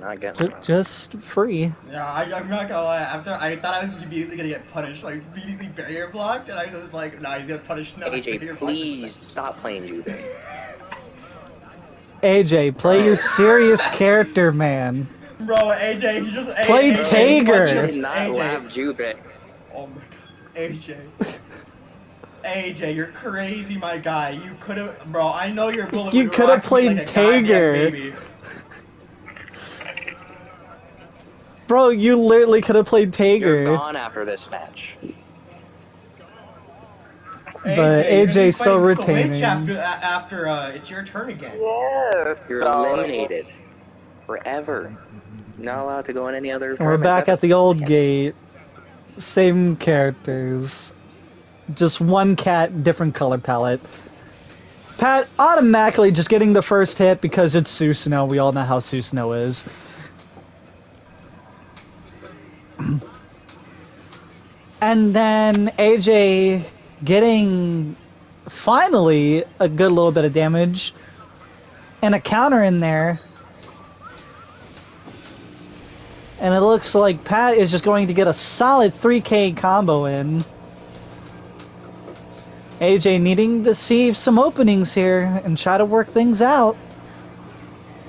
Not get Ju- Just free. Yeah, I, I'm not gonna lie. After I thought I was immediately gonna get punished, like immediately barrier blocked, and I was like, nah, he's gonna punish no. barrier AJ, block please this stop playing Jude. AJ, play your serious character, man. Bro, AJ, he just Play AJ, Tager. AJ, did not AJ. laugh Jude. Oh my god, AJ. AJ, you're crazy, my guy. You could have, bro. I know your bullet. You coulda played like Tager. Bro, you literally could have played You're gone after this match. But you're AJ still fighting Switch retaining. After, after uh, it's your turn again. Yes. You're so- eliminated. Forever. Not allowed to go in any other We're back ever. at the old gate. Same characters. Just one cat, different color palette. Pat automatically just getting the first hit because it's Susanoo. We all know how Susanoo is. and then AJ getting finally a good little bit of damage and a counter in there. And it looks like Pat is just going to get a solid 3k combo in. AJ needing to see some openings here and try to work things out.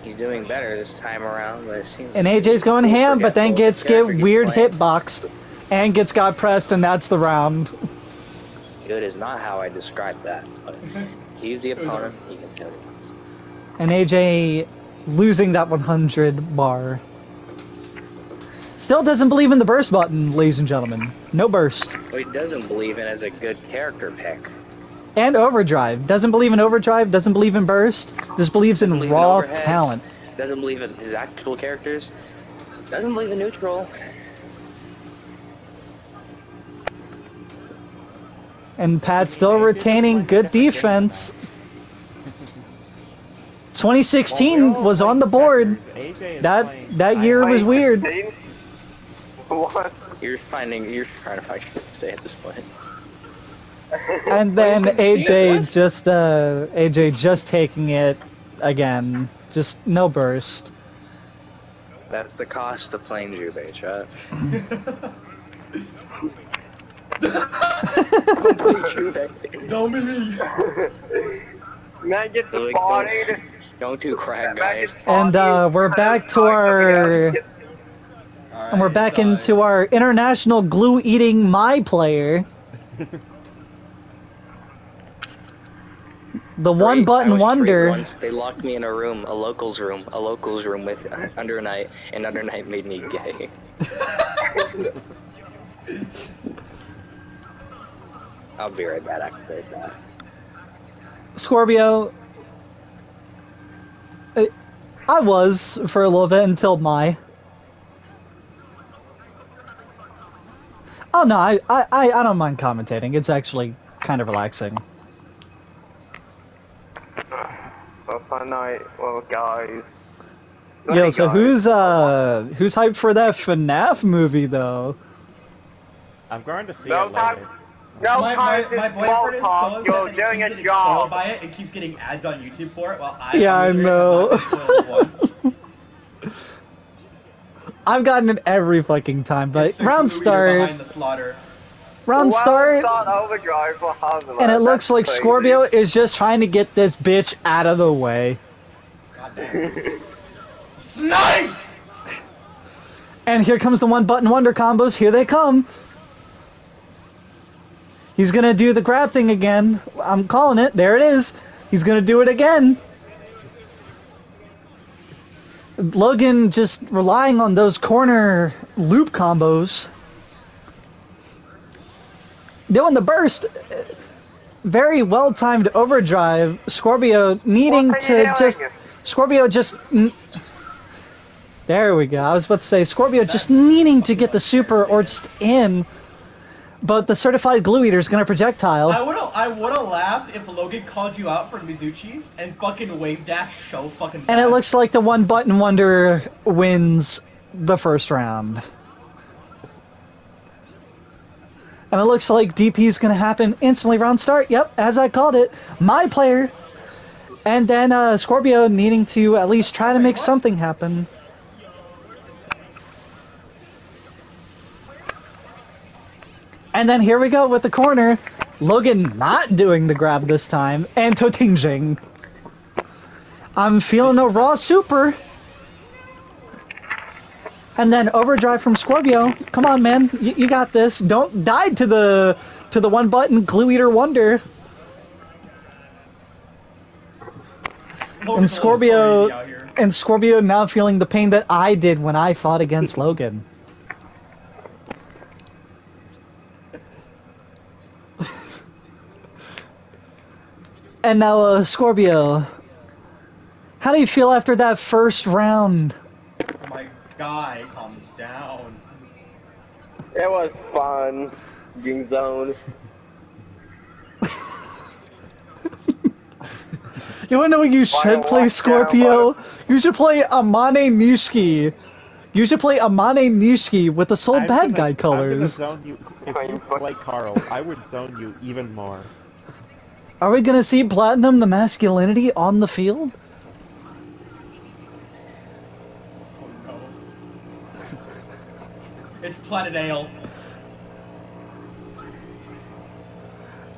He's doing better this time around, but it seems And AJ's going ham, but then gets get weird playing. hitboxed and gets got pressed, and that's the round. Good is not how I described that. But he's the opponent. He can say what he wants. And AJ losing that 100 bar. Still doesn't believe in the burst button, ladies and gentlemen. No burst. He doesn't believe in as a good character pick. And overdrive. Doesn't believe in overdrive, doesn't believe in burst, just believes in believe raw overheads, talent. Doesn't believe in his actual characters. Doesn't believe in neutral. And Pat still retaining good defense. 2016 was on the board. That that year was weird. What? You're finding. You're trying to find your stay at this point. And then What is it? AJ just uh AJ just taking it again. Just no burst. That's the cost of playing Jubei, chat. Don't believe. Man gets Like, bodied. Don't do crack, guys. And uh we're back to our and we're back into our international glue eating my player. The one Great. I button wonder. Once. They locked me in a room, a locals room, a locals room with Under Night, and Under Night made me gay. I'll be right back after that. Scorpio. I- I was for a little bit until my. Oh no, I, I, I I don't mind commentating. It's actually kind of relaxing. Well, fun night. Well, guys. Yo, so guys. who's uh who's hyped for that FNAF movie though? I'm going to see No it time. later. No my, time my, to my boyfriend is so You're upset that doing a keeps getting spoiled job. by it and keeps getting ads on YouTube for it. While I, Yeah, I literally know. have not been spoiled once. I've gotten it every fucking time, but It's the round glue start, behind the slaughter. round Well, start, start overdrive for Hazard. and it looks like crazy. Scorpio is just trying to get this bitch out of the way. God damn. And here comes the one button wonder combos. Here they come. He's gonna do the grab thing again. I'm calling it. There it is. He's gonna do it again. Logan just relying on those corner loop combos. Doing the burst. Very well timed overdrive. Scorpio needing What are you to just. Scorpio just. There we go. I was about to say Scorpio just needing to get the super or just in, but the certified glue eater is gonna projectile. I would've, I would've laughed if Logan called you out for Mizuchi and fucking wave dash so fucking And it looks like the one button wonder wins the first round. And it looks like DP is going to happen instantly round start. Yep, as I called it. My player. And then uh, Scorpio needing to at least try to make something happen. And then here we go with the corner. Logan not doing the grab this time. And Totingjing. I'm feeling a raw super. And then overdrive from Scorpio. Come on, man, you, you got this. Don't die to the to the one button glue eater wonder. Logan's a Scorpio- crazy out here. and Scorpio now feeling the pain that I did when I fought against Logan. And now, uh, Scorpio, how do you feel after that first round? My guy calms down. It was fun. Ging zone. You wanna know what you should play, Scorpio? down, You should play Amane Nishiki. You should play Amane Nishiki with the Soul I'm Bad gonna- Guy I'm gonna colors. zone you. If you play Carl, I would zone you even more. Are we gonna see Platinum the masculinity on the field? Oh no. it's Planet Ale.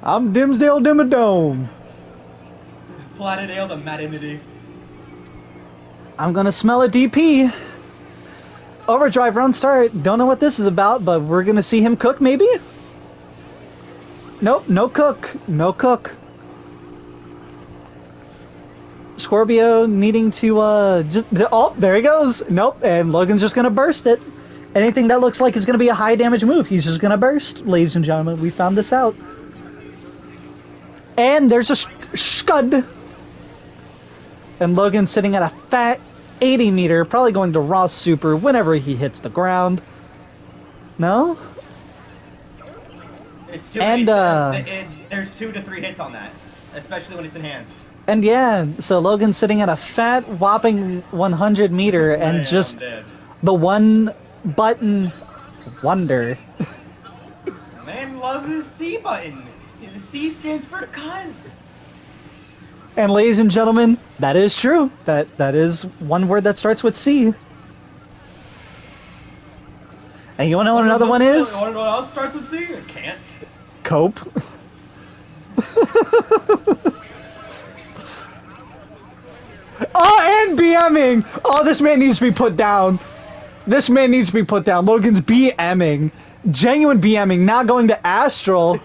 I'm Dimmsdale Dimmadome. Planet Ale, the Madinity. I'm gonna smell a DP. Overdrive run start. Don't know what this is about, but we're gonna see him cook maybe? Nope, no cook. No cook. Scorpio needing to uh just oh there he goes. Nope, and Logan's just gonna burst it. Anything that looks like is gonna be a high damage move, he's just gonna burst. Ladies and gentlemen, we found this out. And there's a sh- scud. And Logan's sitting at a fat 80 meter, probably going to raw super whenever he hits the ground. No? It's two. And, uh, it- it- there's two to three hits on that, especially when it's enhanced. And yeah, so Logan's sitting at a fat whopping 100 meter and just the one button wonder. Man loves his C button. The C stands for cunt. And ladies and gentlemen, that is true. That that is one word that starts with C. And you wanna know what another one is? You wanna know what else starts with C? I can't. Cope. oh, and BMing! Oh, this man needs to be put down. This man needs to be put down. Logan's BMing. Genuine BMing, not going to Astral.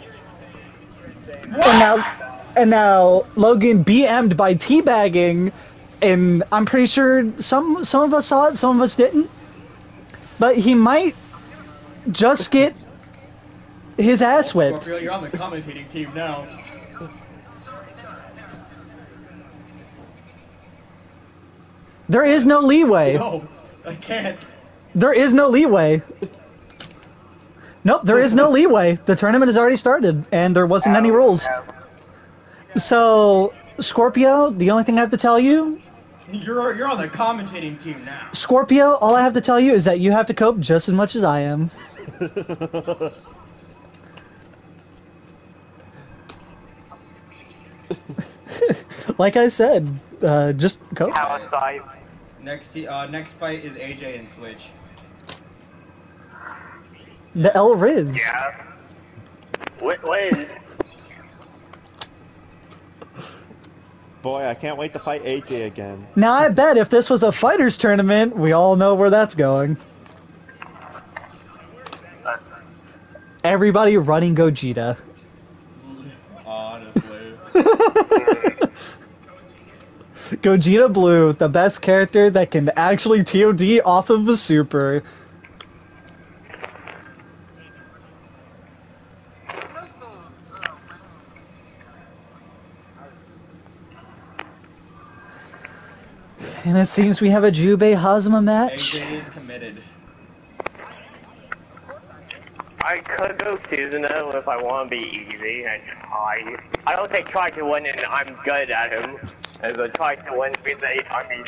And now, and now Logan BM'd by teabagging, and I'm pretty sure some some of us saw it, some of us didn't. But he might just get his ass whipped. You're on the commentating team now. There is no leeway. No, I can't. There is no leeway. Nope, there is no leeway. The tournament has already started, and there wasn't any rules. So, Scorpio, the only thing I have to tell you, You're you're on the commentating team now. Scorpio, all I have to tell you is that you have to cope just as much as I am. like I said, uh, just cope. Power side. Next uh, next fight is AJ and Switch. The El Riz. Yeah. Win. win. Boy, I can't wait to fight AJ again. Now I bet if this was a fighters tournament, we all know where that's going. Everybody running Gogeta. Honestly. Gogeta Blue, the best character that can actually TOD off of a super. And it seems we have a Jubei Hazama match. AJ is committed. I could go Susanoo if I want to be easy and try. I don't say try to win and I'm good at him. As a try to win means that I mean,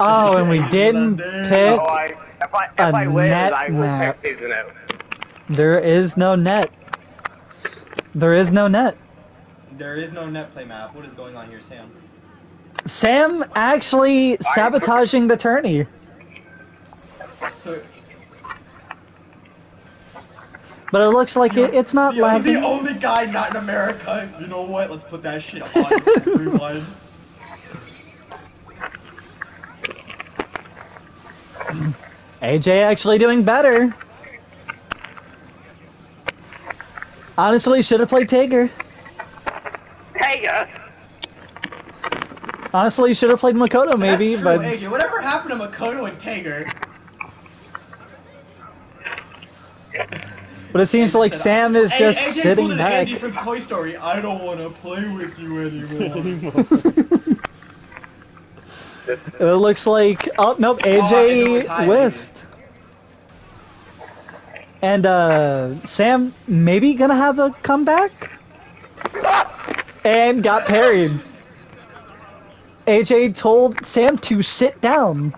Oh, and we didn't pick. oh, I, if I, if A I win, net I map. pick Susanoo. There is no net. There is no net. There is no net play map. What is going on here, Sam? Sam actually sabotaging the tourney. But it looks like it, it's not The, the only guy not in America. You know what? Let's put that shit on. Rewind. AJ actually doing better. Honestly, should have played Tager. Hey, uh, Honestly, should have played Makoto maybe, That's true, but AJ, whatever happened to Makoto and Tager? but it seems like Sam is A- just AJ sitting pulled an back. Andy from Toy Story. I don't want to play with you anymore. It looks like oh nope, Oh, I think it was AJ high, whiffed. And uh Sam maybe gonna have a comeback? And got parried. AJ told Sam to sit down.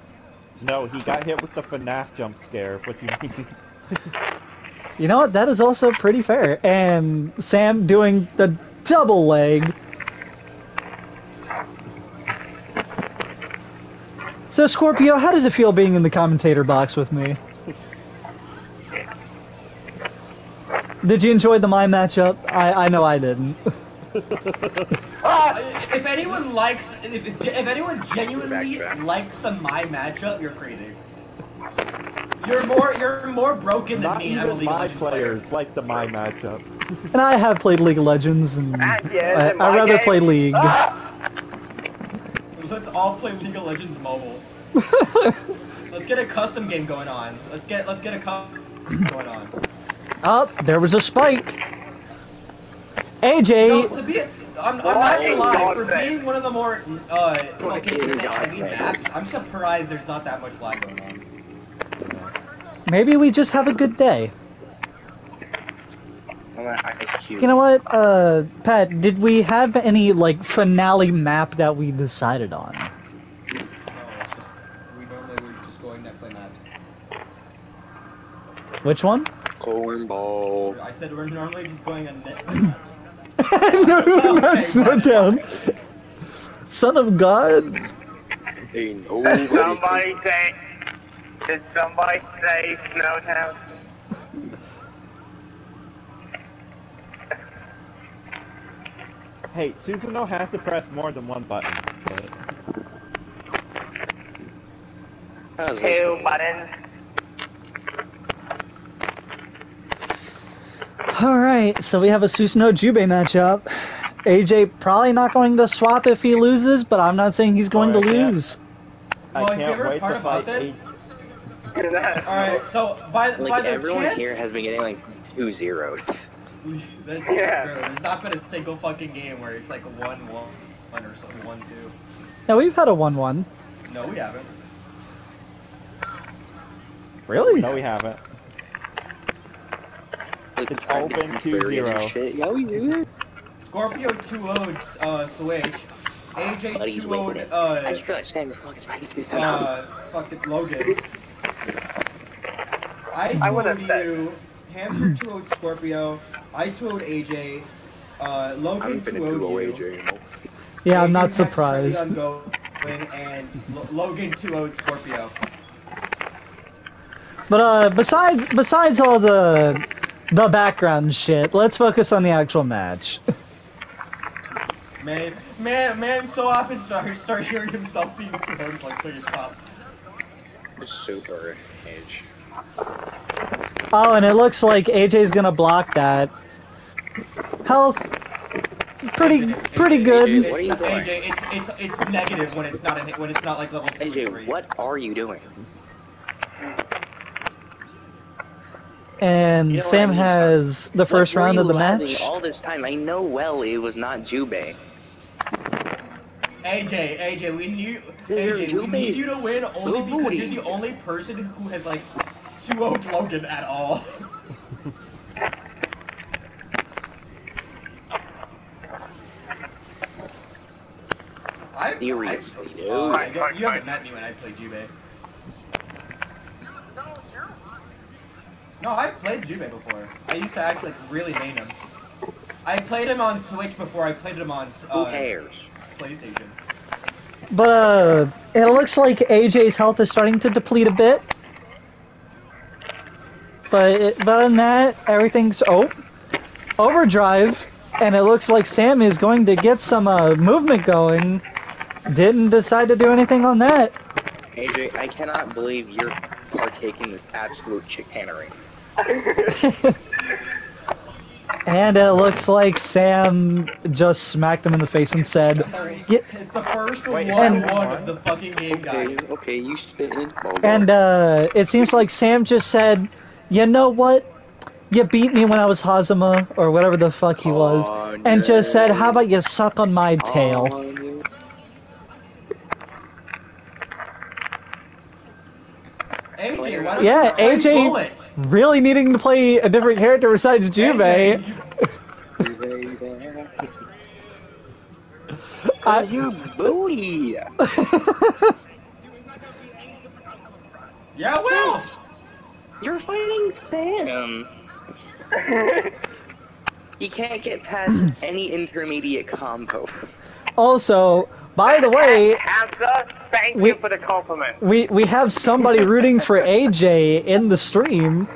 No, he got hit with the FNAF jump scare. What do you mean? You know what? That is also pretty fair. And Sam doing the double leg. So Scorpio, how does it feel being in the commentator box with me? Did you enjoy the my matchup? I I know I didn't. Uh, if anyone likes, if, if anyone genuinely likes the my matchup, you're crazy. You're more, you're more broken than Not me. and I'm a League of my Legends player. players like the my matchup. And I have played League of Legends, and Ah, yeah, I, is it I rather game? play League. Let's all play League of Legends mobile. Let's get a custom game going on. Let's get, let's get a custom going on. oh, there was a spike. No, AJ, to be, I'm, I'm not gonna lie. For sake. being one of the more uh, location God maps, I'm surprised there's not that much lag going on. Maybe we just have a good day. I'm an Ice Cube. You know what, uh, Pat? Did we have any like finale map that we decided on? No, it's just we normally we're just going net play maps. Which one? Cornball. I said we're normally just going on net play maps. no, that's Okay, not down. Son of God. Ain't Did nobody. somebody say? Did somebody say Snowtown? Hey, Susanoo has to press more than one button. How's Two buttons. All right, so we have a Susanoo Jubei matchup. AJ probably not going to swap if he loses, but I'm not saying he's going to Alright, yeah. lose. I can't wait part to about fight this- eight. Alright, so by, by Like the everyone chance... here has been getting like two zeroed. That's Yeah. true. There's not been a single fucking game where it's like one one one or something one two. Now we've had a one-one. No, we haven't. Really? No, we haven't. Like, It's all been get contrarian 2-0. shit. Yeah, we do it. Scorpio 2 0'd uh, Switch. AJ But he's 2 winning 0'd it. uh, I just realized Sam is fucking right. uh, fucking Logan. I I 2 would've 0'd said- you. Hamster 2 0'd Scorpio. I told AJ. Uh, Logan I'm 2 finna 0'd do you. AJ. Yeah, I'm not surprised. and Lo- Logan 2 0'd Scorpio. But uh, besides besides all the the background shit, let's focus on the actual match. Man, man, man, so often start start hearing himself being 2 0'd like, please stop. It's super edge. Oh, and it looks like AJ's gonna block that. Health, pretty pretty good. It's, What are you doing? AJ, it's it's it's negative when it's not a, when it's not like level two or three. AJ, what are you doing? And You know Sam I mean, has the first round of the match. All this time, I know well it was not Jubei. AJ, AJ, we need AJ, we need you to win only because you're the only person who has like 2 0 Logan at all. I, Seriously, dude. I get- you haven't met me when I played Jubei. No, I've played Jubei before. I used to actually really main him. I played him on Switch before I played him on Who uh, cares? PlayStation. But uh, it looks like AJ's health is starting to deplete a bit. But it, but other than that, everything's oh, overdrive, and it looks like Sam is going to get some uh, movement going. Didn't decide to do anything on that. AJ, I cannot believe you're partaking this absolute chicanery. And And it looks like Sam just smacked him in the face and said, "Yeah." It's the first Wait, one and- one of the fucking game, Okay, guys. okay, you spitting. Oh, And uh, it seems like Sam just said, "You know what? You beat me when I was Hazama or whatever the fuck he was," Oh, and just said, "How about you suck on my Oh, tail?" AJ, why don't Yeah, you try AJ Bullet? really needing to play a different character besides Jubei. I- you booty. Yeah, well. You're fighting Sam. he can't get past any intermediate combo. also, by the way, Hamza, thank We- you for the compliment. we we have somebody rooting for AJ in the stream.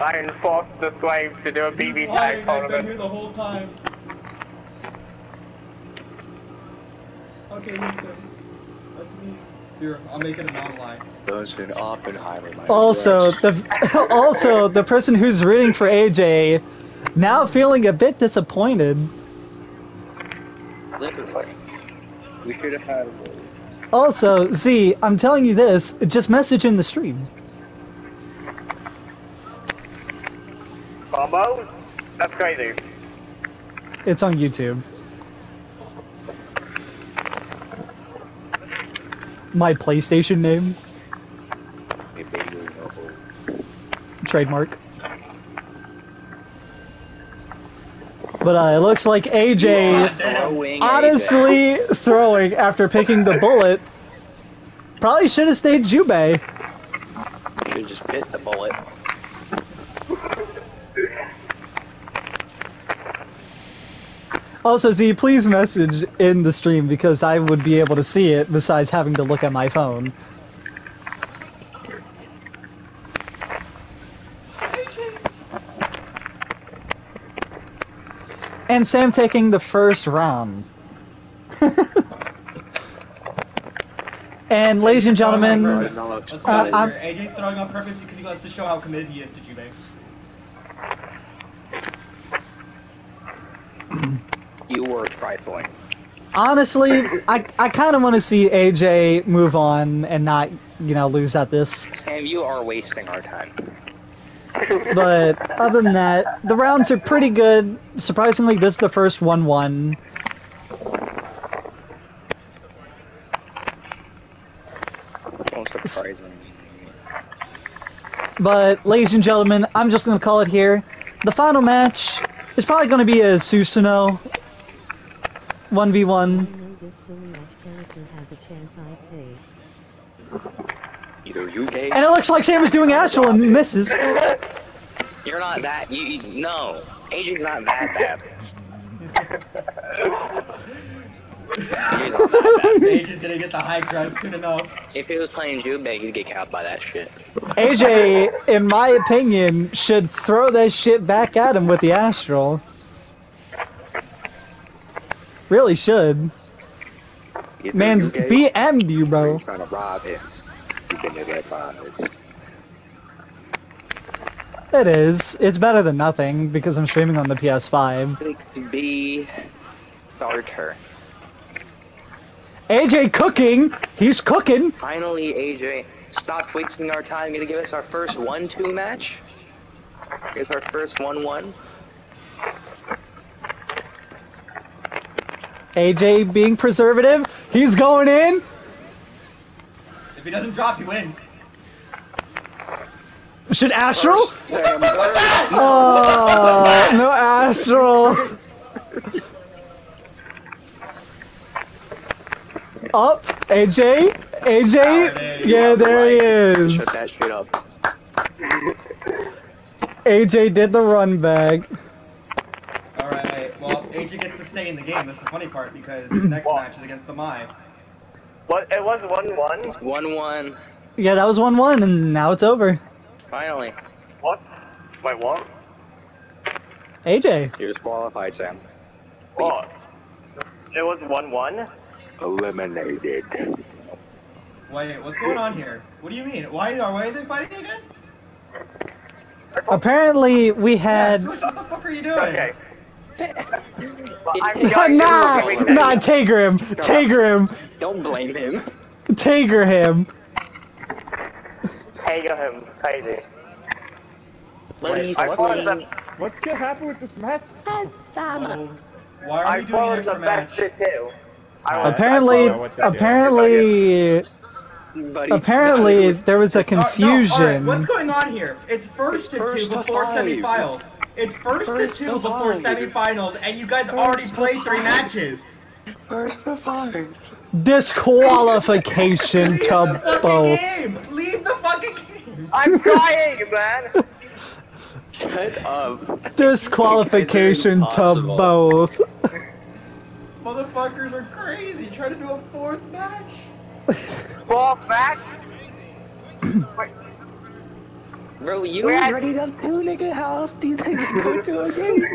I enforced the slaves to do a He's BB lying. tag I've been tournament. here the whole time. Okay, Lucas. That's me. Here, I'll make it a non-lie. Dustin Oppenheimer. My Also, friend. the also the person who's rooting for AJ now feeling a bit disappointed. Literally. We should have had. Also, Z, I'm telling you this, just message in the stream. Combo? That's crazy. It's on YouTube. My PlayStation name, trademark. But uh, it looks like AJ God damn. Throwing honestly throwing after picking the bullet. Probably should have stayed Jubei. Should just bit the bullet. Also, Z, please message in the stream because I would be able to see it besides having to look at my phone. And Sam taking the first round. and ladies and gentlemen, Uh, I'm- AJ's throwing on purpose because he wants to show how committed he is to Jubei. You were trifling. honestly, I, I kind of want to see AJ move on and not, you know, lose at this. Sam, you are wasting our time. But other than that, the rounds are pretty good. Surprisingly, this is the first 1 1. Most surprising. But, ladies and gentlemen, I'm just going to call it here. The final match is probably going to be a Susanoo 1v1. This silly match character has a chance, I'd say. Either you gay. And it looks like Sam is doing Astral and misses. You're not that. You, you no. AJ's not that bad. He's not that bad. AJ's gonna get the high ground soon enough. If he was playing Jubei, he'd get capped by that shit. AJ, in my opinion, should throw that shit back at him with the Astral. Really should. Either Man's gay BM'd you, bro. you trying to rob him. You can get advised. It is. It's better than nothing because I'm streaming on the PS5. 6B starter. AJ cooking. He's cooking. Finally, AJ, stop wasting our time. Gonna give us our first 1-2 match. Here's our first 1-1. AJ being preservative. He's going in. If he doesn't drop, he wins. Should Astral? Oh, no Astral. Up. AJ. AJ. Yeah, there he is. Shut that shit up. AJ did the run back. Alright, well, AJ gets to stay in the game. That's the funny part because his next Well- match is against the Mai. What? It was 1 1? 1-1. Yeah, that was 1 1, and now it's over. Finally. What? Wait, what? AJ. You're disqualified, Sam. What? It was 1 1? Eliminated. Wait, what's going on here? What do you mean? Why are why are they fighting again? Apparently, we Yeah, had. Switch, what the fuck are you doing? Okay. nah, ruin nah, that. Tager him, Tager him, Don't blame him. Tager him. Hey, him. Crazy. Please, I what's followed the- the, What's gonna happen with this match? Oh, why are I we doing an followed extra the match? too. I Uh, Apparently, I don't know what to do. apparently, buddy. apparently, there was a Uh, no, alright, confusion. what's going on here? It's first It's to two to before five. semifinals. It's first, First to two to before five. semifinals, and you guys already played three five. matches. First to five. Disqualification Leave the to both. game. Leave the fucking game. I'm crying, man. Shut up. Disqualification to both. Motherfuckers are crazy. Trying to do a fourth match. Fourth match. Wait, Bro, you We're was at- ready to too, nigga. How else these niggas go to a game?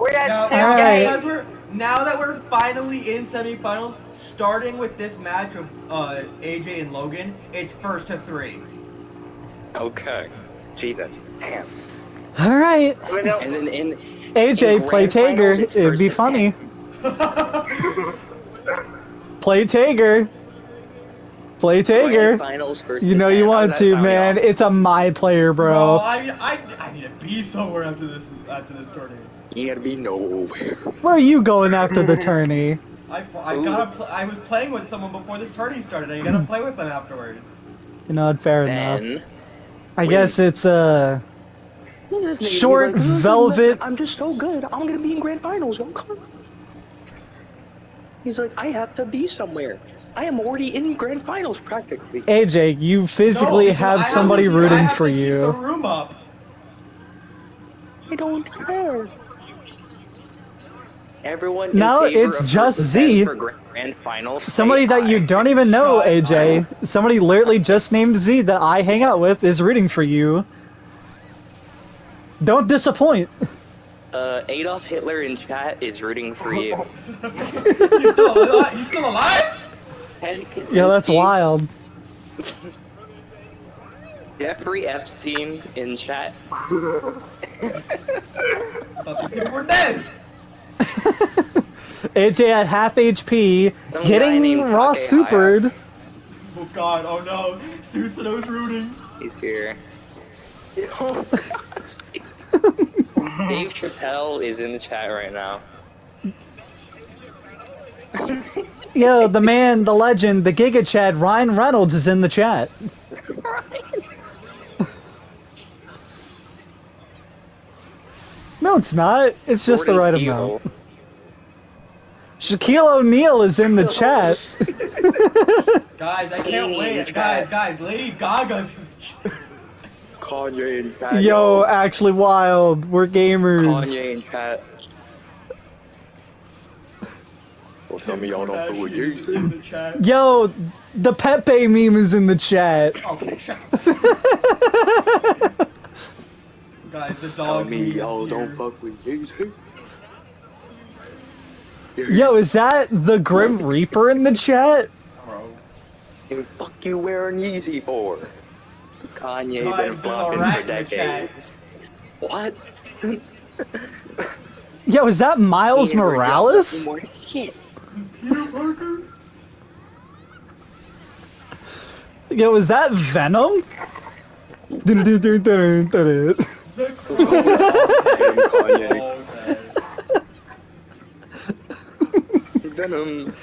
we had Now, two now, Alright. games. we're, now that we're finally in semifinals, starting with this match of uh, AJ and Logan, it's first to three. Okay. Jesus. Damn. All right, And then in AJ, in play grand Tager. It'd be funny. Play Tager. Play Grand Tager. You know you want to, man. It's a my player, Bro, bro. I, I, I need to be somewhere after this after this tournament. You gotta be nowhere. Where are you going after the tourney? I, I gotta pl- I was playing with someone before the tourney started. I gotta play with them afterwards. You know, fair enough. Then I guess it's uh Short like, "Oh, velvet- I'm just so good. I'm gonna be in grand finals. Yo, come on." He's like, I have to be somewhere. I am already in grand finals practically. AJ. You physically No, because I have somebody to- I rooting have for to keep you. The room up. I don't care. Everyone. No, it's just Z. grand, grand finals. Somebody that you don't even know, Shut AJ. Somebody literally just named Z that I hang out with is rooting for you. Don't disappoint. Uh, Adolf Hitler in chat is rooting for you. He's still alive. He's still alive. Ted Yeah, that's Kaczynski, wild. Jeffrey Epstein in chat. I thought these people were dead. AJ at half HP, Some getting named raw Takehaya. supered. Oh god. Oh no. Susanoo's rooting. He's here. Dave Chappelle is in the chat right now. Yo, the man, the legend, the Giga Chad, Ryan Reynolds is in the chat. No, it's not. It's just the right Peele. amount. Shaquille O'Neal is in the chat. Guys, I can't wait. it's Guys, guys, Lady Gaga's. Kanye in chat. Yo, actually wild. We're gamers. Kanye in chat. Well, tell me y'all don't know what you She's in the chat. Yo, the Pepe meme is in the chat. Okay, shut Guys, the Tell dog. me y'all don't fuck with Jesus. Yo, is that the Grim Reaper in the chat? Bro. And fuck you wearing Yeezy for? Kanye Guys, been flopping a rat for in the chat. decades. What? Yo, is that Miles He never got Morales? more shit. Peter Parker? Yo, is that Venom? Venom.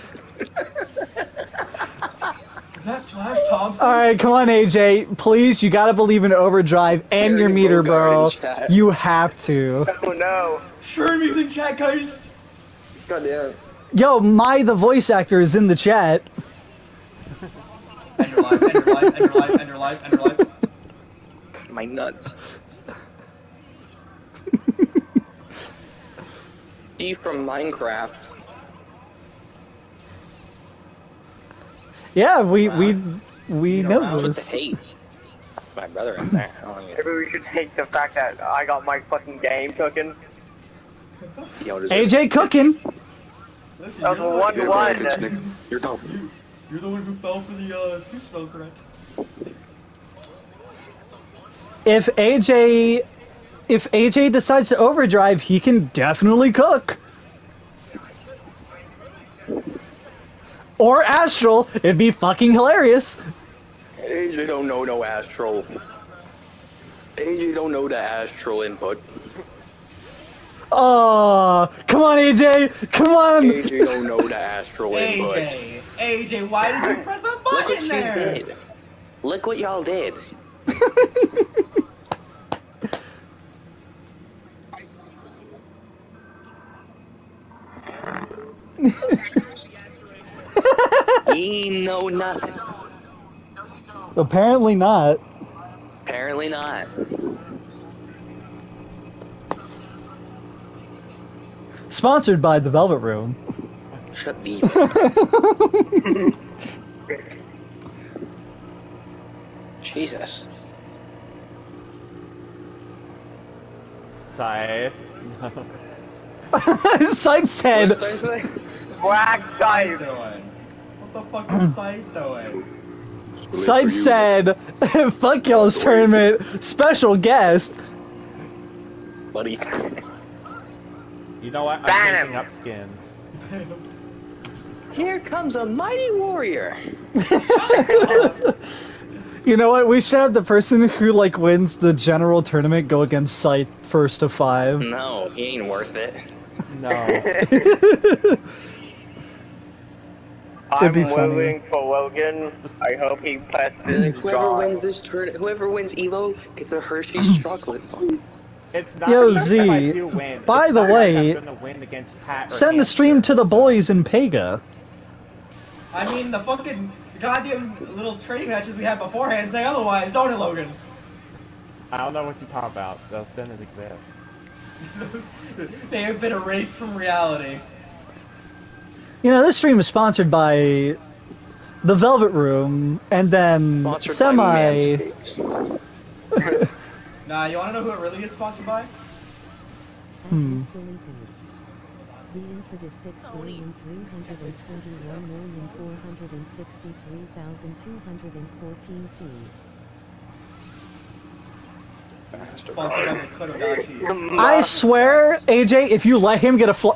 Is that Flash Thompson? Alright, come on, AJ. Please, you gotta believe in Overdrive and your meter, bro. Bogart in chat. You have to. Oh no. Shermie's in chat, guys. Goddamn. Yo, my the voice actor is in the chat. End your life, end your life, end your life, end your life, end your life. My nuts. Steve from Minecraft. Yeah, we we we You know, know this. hate? My brother in there. I don't Maybe we should take the fact that I got my fucking game cooking. Yo, does AJ cooking. Listen, That was you're one like- one. You're dumb. You're the one who fell for the uh, Susanoo threat. If AJ, if AJ decides to overdrive, he can definitely cook. Or Astral, it'd be fucking hilarious. AJ don't know no astral. AJ don't know the astral input. Oh, come on, AJ, come on. AJ don't know the astral input. AJ, AJ, why did you press a Look what button you there? did. Look what y'all did. He know nothing. Apparently not. Apparently not. Sponsored by the Velvet Room. Shut the. Jesus. Scythe. Side said, What's that say? Scythe side. What the fuck is Scythe doing? Side said, fuck y'all's tournament, special guest. Buddy. You know what? I'm Ban him. up skins. Here comes a mighty warrior. You know what? We should have the person who like wins the general tournament go against Scythe first of five. No, he ain't worth it. No. I'm be willing for Logan. I hope he passes. Whoever wins this turn, whoever wins Evo gets a Hershey's chocolate bar. It's not Yo, because Z, do win. by it's the way, win against Pat or Send the stream to the boys in Pega. I mean, the fucking goddamn little training matches we had beforehand say otherwise, don't it, Logan? I don't know what you're talking about. Those didn't exist. they have been erased from reality. You know, this stream is sponsored by the Velvet Room and then Sponsored by Semi. Manscaped. Nah, you wanna know who it really is sponsored by? Hmm. The in six billion three hundred and twenty-one million four hundred and sixty-three thousand two hundred and fourteen C. Sponsored by the Kotodachi. I swear, AJ, if you let him get a fl-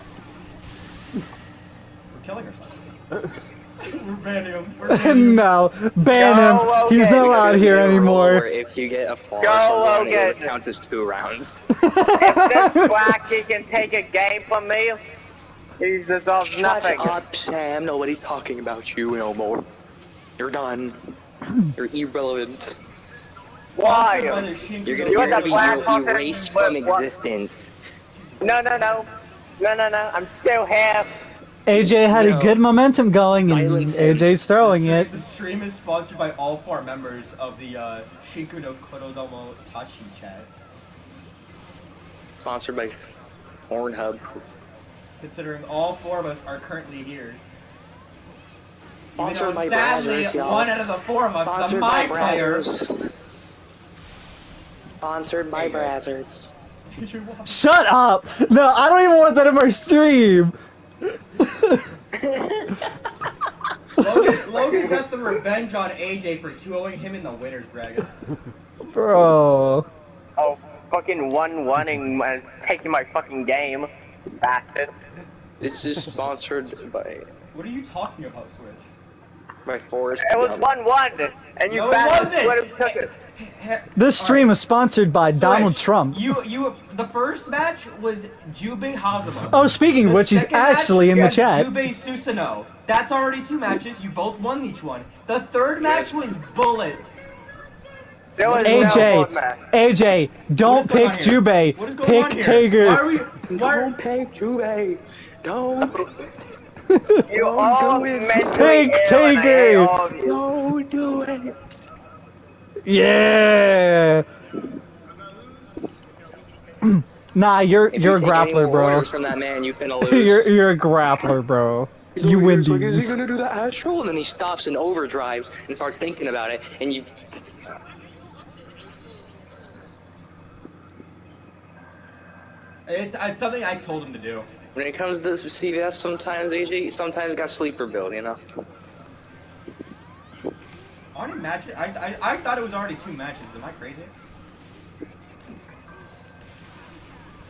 We're killing ourselves. We're him. We're no, ban him. Go, He's not allowed here anymore. if you get a false Go, on it, it counts as two rounds. If this black he can take a game from me, he deserves Shut nothing. up, Sam. Nobody's talking about you no more. You're done. You're irrelevant. Why? You're gonna, You're you're gonna be black er- erased from what- existence. No, no, no. No, no, no. I'm still here. AJ had No. a good momentum going, and Silence him. AJ's throwing it. The stream is sponsored by all four members of the uh, Shinku no Kododomo Tachi chat. Sponsored by Pornhub. Considering all four of us are currently here. Even Sponsored though, by sadly, Brazzers, one out of the four of us is a Sponsored my by player. Sponsored by Brazzers. Shut up! No, I don't even want that in my stream. Logan, Logan got the revenge on AJ for 2-0ing him in the winners bracket. Bro. Oh, fucking one winning and taking my fucking game, bastard. This is sponsored by What are you talking about, Switch? by Forrest It was one one, and you No, it wasn't. took it. This stream is sponsored by Donald Trump. You, you, the first match was Jubei Hazama. Oh, speaking of The which, he's second match, actually in you the had chat. Jubei Susanoo. That's already two matches. You both won each one. The third match was Bullet. There was AJ, one match. AJ, don't What is going pick on? Jubei. What is going on Pick here? Why are Tager. we? Why are, Don't pick Jubei. Don't. You all do it. mentally Pick ill, and I hate Tager. all of you. Don't do it. Yeah. nah, you're If you're a you take any grappler, bro. from that man, you finna lose. you're you're a grappler, bro. He's You win here, so like, Is he gonna do the astral? And then he stops and overdrives and starts thinking about it, and you. it's, it's something I told him to do. When it comes to CVF, sometimes AJ, sometimes got sleeper build, you know. many matches? I, I I thought it was already two matches. Am I crazy?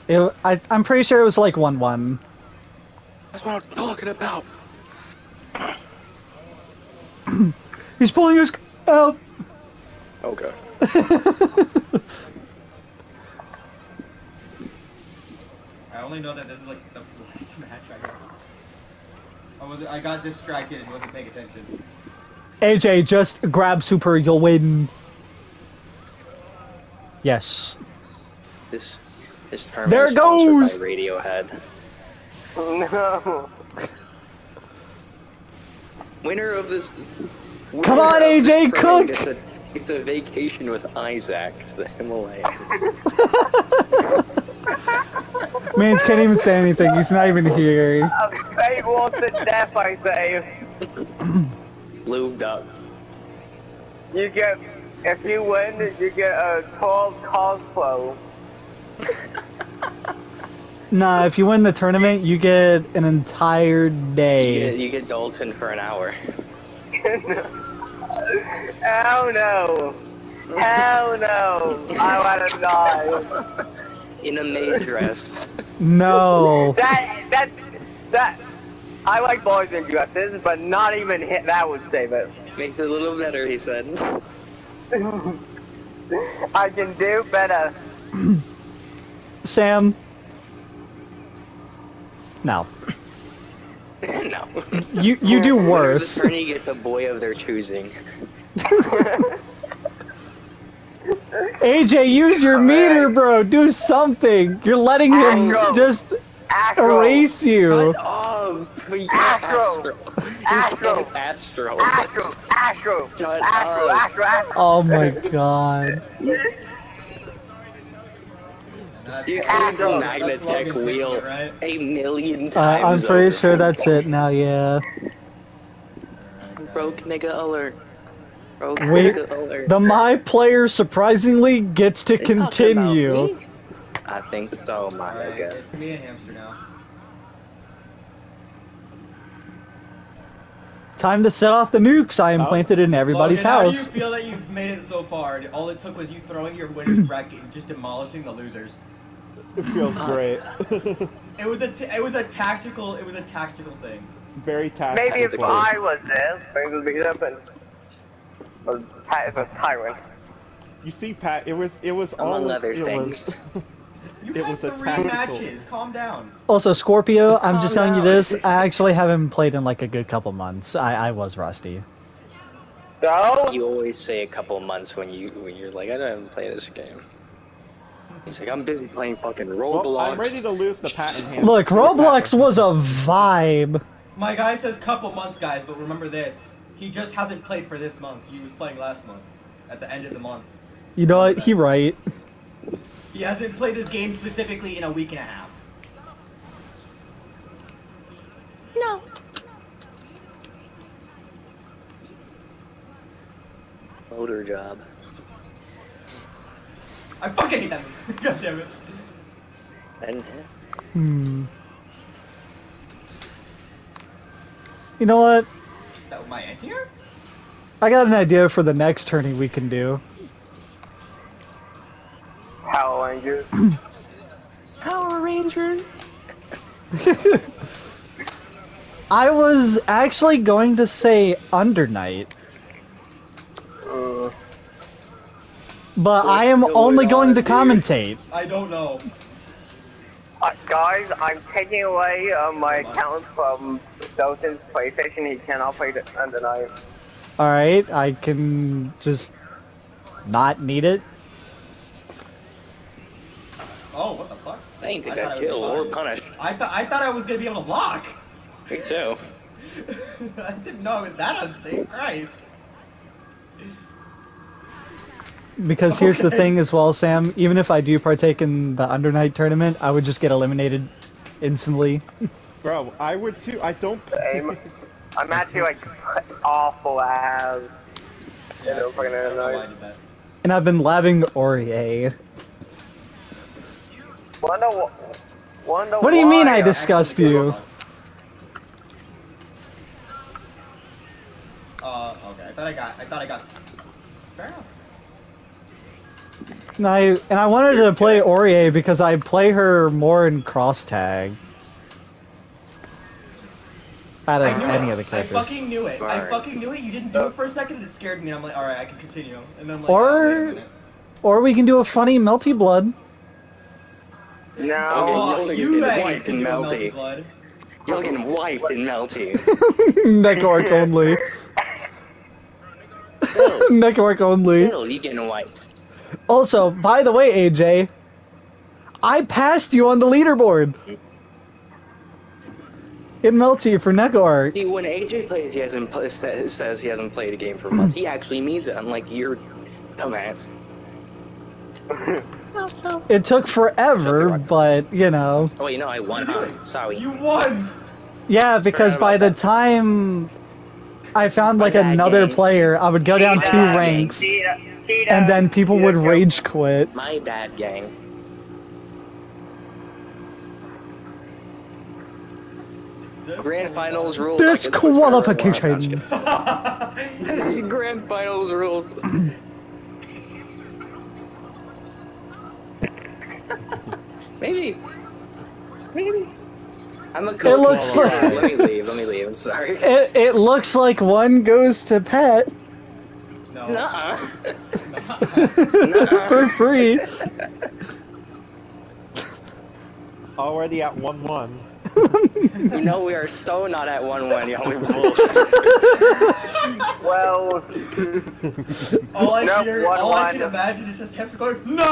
It, I, I'm pretty sure it was like 1 1. That's what I'm talking about. He's pulling his out. Okay. I only know that this is like the last match. I guess. I was I got distracted and wasn't paying attention. AJ, just grab Super, you'll win. Yes. This this tournament There is it goes! by Radiohead. No. Winner of this. Come on, winner of this AJ, cook! Gets a, gets a vacation with Isaac to the Himalayas. Mans can't even say anything. He's not even here. A fate wants to death, I say. Lubed up. You get, if you win, you get a 12 cosplay. Nah, if you win the tournament, you get an entire You get, day. you get Dalton for an hour. Hell no. Hell no. I wanna die. In a maid dress. No. That, that, that. I like boys in dresses, but not even hit that would save it. Makes it a little better, he said. I can do better. Sam. No. no. You you do worse. The attorney gets a boy of their choosing. AJ, use your meter, bro. Do something. You're letting him Astro. just Astro. erase you. Oh, you Astro. Astro. Astro. Astro. Astro, Astro, Shut Astro, up. Astro, Astro. Oh my god. And that's- You that's hit the that's Magnatech wheel right? a million Uh. I'm pretty over. sure that's it now, yeah. Broke nigga alert. Broke Wait, nigga alert. The my player surprisingly gets to They talking about continue. me? I think so, my Alright, nigga. it's me and Hamster now. Time to set off the nukes I implanted in everybody's Logan, How do you feel that you've made it so far? All it took was you throwing your winning bracket and just demolishing the losers. It feels uh, great. It was a t- it was a tactical it was a tactical thing. Very tactical. Maybe if I was there, things would be different. But Pat is a tyrant. You see, Pat, it was it was Among all other it things. was. You It had was a three tactical- matches. Calm down. Also, Scorpio, I'm just Calm telling you this. I actually haven't played in like a good couple months. I, I was rusty. So, You always say a couple months when you when you're like, I don't even play this game. He's like, I'm busy playing fucking Roblox. Well, I'm ready to lose the patent hand. Look, Roblox was a vibe. My guy says couple months, guys, but remember this: he just hasn't played for this month. He was playing last month, at the end of the month. You know what? He right. He hasn't played this game specifically in a week and a half. No. Motor job. I fucking hate that movie. God damn it. And Hmm. You know what? That was my anti-air? I got an idea for the next tourney we can do. Power Rangers. Power Rangers. I was actually going to say Under Night, Uh, but I am go only going on, to dude. commentate. I don't know. uh, guys, I'm taking away uh, my account from Dalton's PlayStation. He cannot play it under night. Alright, I can just not need it. Oh, what the fuck? I ain't I think I thought kill or fine. punish. I thought I thought I was gonna be able to block. Me too. I didn't know it was that unsafe. Christ. Because here's the thing as well, Sam. Even if I do partake in the Under Night tournament, I would just get eliminated instantly. Bro, I would too. I don't. Same. I'm actually like awful as. You know, fucking I don't know why I night. did that. And I've been labbing Orie. Wonder Wonder What do you mean I why, disgust you? Uh, okay. I thought I got. I thought I got. Fair enough. And I and I wanted to play Orie because I play her more in cross tag. Out of I knew any it. of the I fucking knew it. I fucking knew it. You didn't do it for a second. It scared me. I'm like, all right, I can continue. And then I'm like, Or- oh, wait a minute. Or we can do a funny melty blood. No, Oh, you're getting guys wiped can in do melty melty. blood. You're getting wiped in melty. Neco-Arc only. Neco-Arc only. Still, you getting wiped. Also, by the way, AJ, I passed you on the leaderboard. In Melty for Neco-Arc. See, when AJ plays, he hasn't pl- says he hasn't played a game for months. He actually means it. Unlike your dumbass. It took forever, but you know. Oh, you know I won. Huh? Sorry. You won. Yeah, because by about the time I found like another game. player, I would go down two ranks, cheetah, cheetah, and then people would cheetah, rage quit. My bad, gang. Grand finals rules. I could switch wherever I want. Disqualification. Grand finals rules. Maybe. Maybe. I'm a coach. looks like- Let me leave. Let me leave. I'm sorry. It, it looks like one goes to Pet No. Nuh-uh. for free. Already at 1 1. You know we are so not at one one, y'all. We bullshit. Well, All I Nope, hear, one, all I one. can imagine is just Hamster going, no.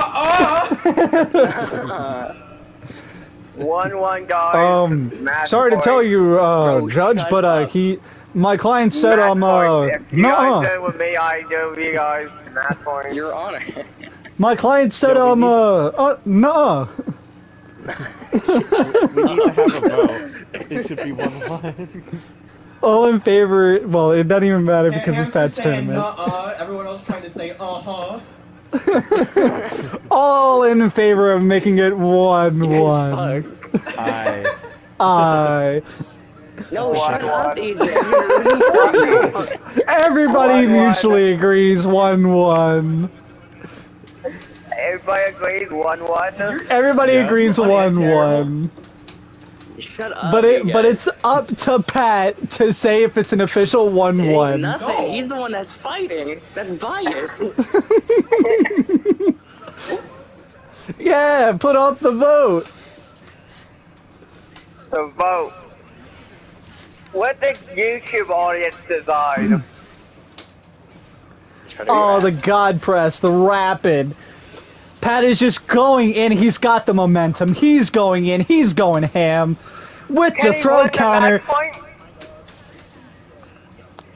One one guys. Um, Match sorry to tell you, uh, Bro, Judge, but uh, he, my client said Match I'm uh, point. You guys no. do it with me, I do with you guys. Match point. Your Honor. My client said No, I'm need- uh, uh, no. We need to have a vote. It should be 1 1. All in favor. Well, it doesn't even matter because it's Pat's saying, tournament. "Nuh-uh," Everyone else trying to say, uh huh. All in favor of making it one one. Fuck. I. Aye. No, One, shut up, one. AJ. Everybody One, one. mutually agrees one one. Everybody agrees one one. Everybody Yeah. agrees Funny, one one. Shut up. But it AJ. but it's up to Pat to say if it's an official one one. Nothing. No. He's the one that's fighting. That's biased. yeah, put off the vote. The vote. What the YouTube audience decide. Oh, the God press, the rapid. Pat is just going in. He's got the momentum. He's going in. He's going ham with the throw counter.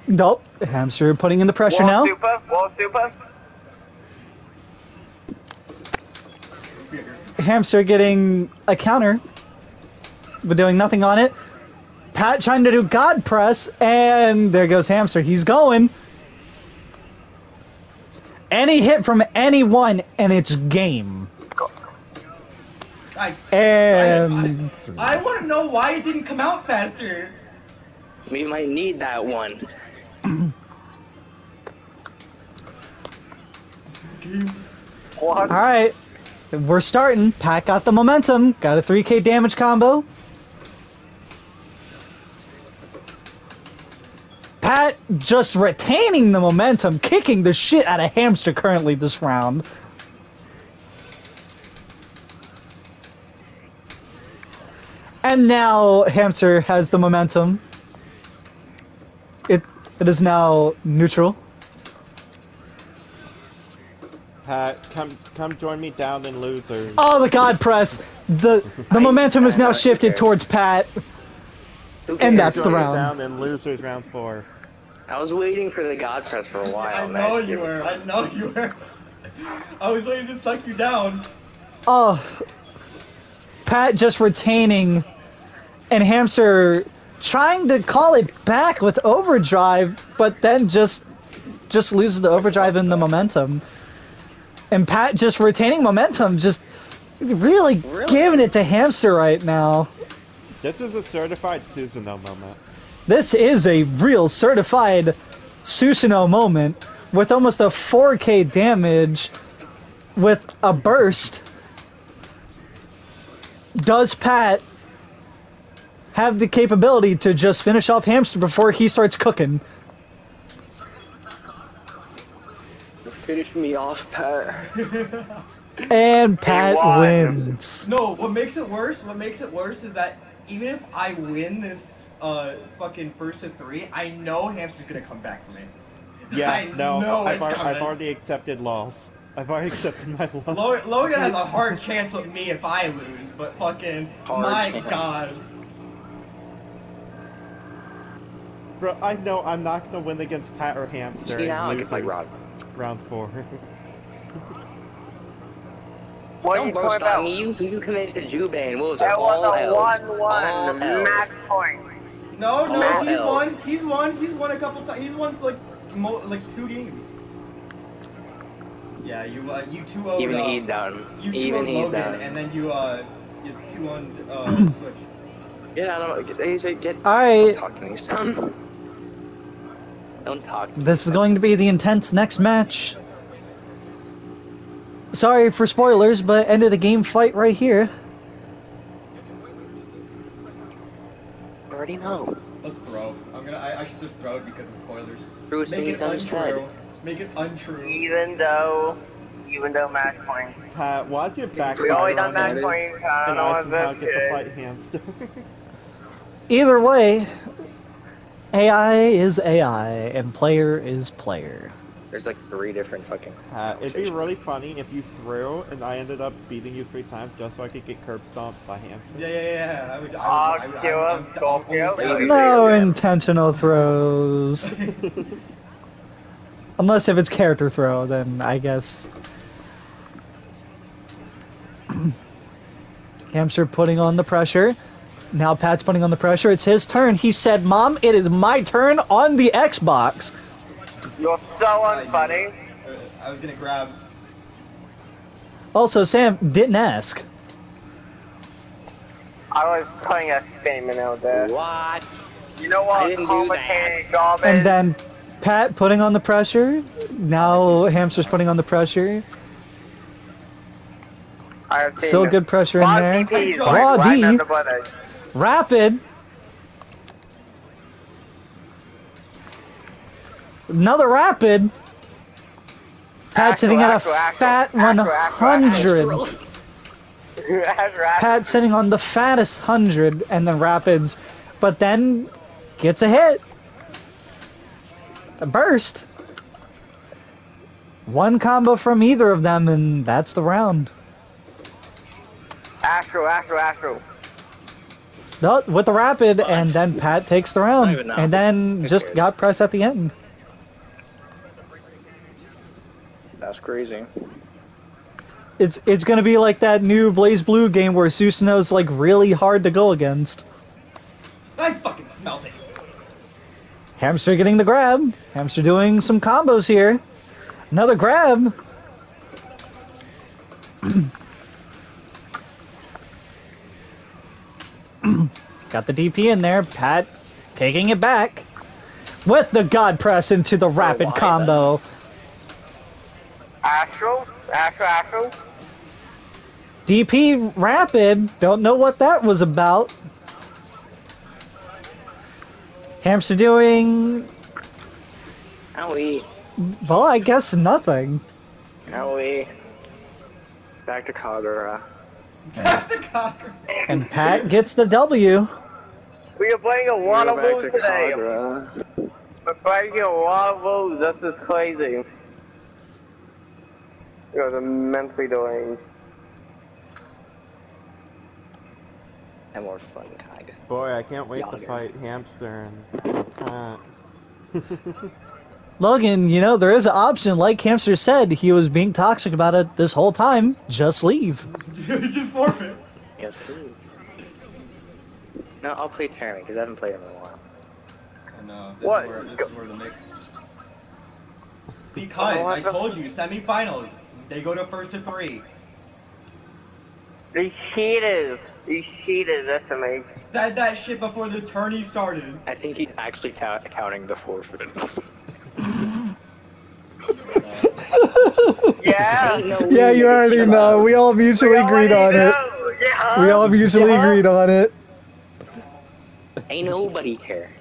Nope. Hamster putting in the pressure Wall now. super. Wall super. Hamster getting a counter, but doing nothing on it. Pat trying to do God press, and there goes Hamster. He's going. Any hit from anyone, and it's game. I, And I want to know why it didn't come out faster. We might need that one. All right, we're starting. Pat got the momentum. Got a 3K damage combo. Pat just retaining the momentum, kicking the shit out of Hamster currently this round. And now Hamster has the momentum. It it is now neutral. Pat, come come join me down in losers. Oh, the God press. The the momentum is now shifted towards Pat. Who And that's the Join me round. down in losers round 4. I was waiting for the God press for a while. I man. know you were. I know you were. I was waiting to suck you down. Oh, Pat just retaining, and Hamster trying to call it back with overdrive, but then just just loses the overdrive and the momentum. And Pat just retaining momentum, just really, Really? giving it to Hamster right now. This is a certified Susanoo moment. This is a real certified Susanoo moment with almost a 4k damage with a burst. Does Pat have the capability to just finish off Hamster before he starts cooking? Finish me off, Pat. And Pat wins. No, what makes it worse? What makes it worse is that even if I win this uh fucking first to three, I know Hamster's gonna come back for me. Yeah, I no, know I've, it's al- I've already accepted loss. I've already accepted my loss. Lo- Logan has a hard chance with me if I lose, but fucking Hard my chance. god. Bro, I know I'm not gonna win against Pat or Hamster. See in now I can play losers Rod. Round four. What are Don't you boast talking on about? me. You, you committed to Jubane. What was it? That All was a L's. one-one All L's. match point. No, no, Matt he's L. won. He's won. He's won a couple times. He's won like mo- like two games. Yeah, you uh, you two owned. Even uh, he's down. You two Even he's Logan, down. and then you uh you two owned uh Switch. Yeah, I don't. They say get. Alright. Don't talk to me, son. Don't talk. To me. This is going to be the intense next match. Sorry for spoilers, but end of the game fight right here. I already know. Let's throw. I'm gonna. I, I should just throw it because of spoilers. Bruce Make it untrue. said. Make it untrue. Even though, even though match point. Pat, why'd you backfire We always done match me? point. I don't And know I what somehow this get to is. fight Hamster. Either way, AI is AI and player is player. There's like three different fucking. Pat, it'd be really funny if you threw and I ended up beating you three times just so I could get curb stomped by Hamster. Yeah, yeah, yeah. I would. I would, I would, kill I him, would, go I'm kill almost him. there. No intentional throws. Unless if it's character throw, then I guess. Hamster putting on the pressure. Now Pat's putting on the pressure. It's his turn. He said, Mom, it is my turn on the Xbox. You're so unfunny. Uh, I was gonna grab. Also, Sam didn't ask. I was putting a statement out there. What? You know I what? didn't do Complicated job And then Pat putting on the pressure. Now Hamster's putting on the pressure. I have Still good pressure in there. DP Raw D. on the button. Rapid. Another rapid. Pat Accel, sitting at a Accel, Accel, fat Accel, Accel, 100. That's. Pat sitting on the fattest 100 and then rapids, but then gets a hit. A burst. One combo from either of them, and that's the round. Astro, Astro, Astro. No, with the rapid, and then Pat takes the round, and then just got pressed at the end. That's crazy. It's it's gonna be like that new BlazBlue game where Susanoo's like really hard to go against. I fucking smelt it. Hamster getting the grab. Hamster doing some combos here. Another grab. Got the DP in there. Pat taking it back with the God press into the oh, rapid why the- combo. Astro, Astro, Astro. DP rapid. Don't know what that was about. Hamster doing Owie. well, I guess nothing. Owie. Back to Kagura. Back to cocker. And Pat gets the W. We are playing a lot Go of back moves to today. Kagura. We're playing a lot of moves. This is crazy. It was immensely delayed. And more fun, Kag. Boy, I can't wait to fight Hamster and Pat. Logan, you know, there is an option. Like Hamster said, he was being toxic about it this whole time. Just leave. Just forfeit. Yes, please. No, I'll play Terry because I haven't played him in a while. And uh, this, What? Is where, this is where the mix. Because I told you, semifinals. They go to first to three. They cheated. He cheated. That's amazing. Said that shit before the tourney started. I think he's actually count counting the forfeit. yeah. Yeah, you already know. We all mutually we agreed on know. it. Yeah. We all mutually yeah. agreed on it. Ain't nobody care.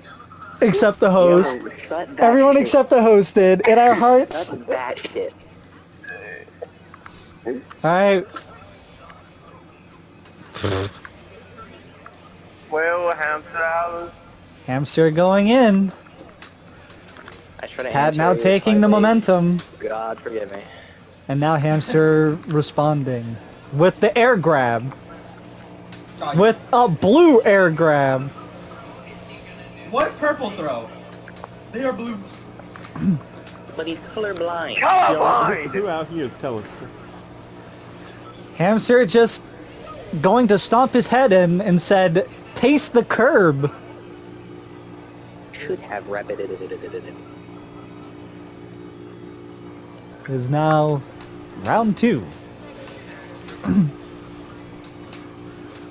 Except the host. Yo, Everyone shit. except the host did. In our hearts. Shut that shit. Alright. Well, hamster house. Hamster going in. I try to Pat now taking the momentum. God forgive me. And now Hamster responding. With the air grab. God, With a blue air grab. what purple throw? They are blues. But he's colorblind. Yo, Colorblind. who out here is color? Hamster just going to stomp his head in and said, Taste the curb. Should have rapid. It is now round two.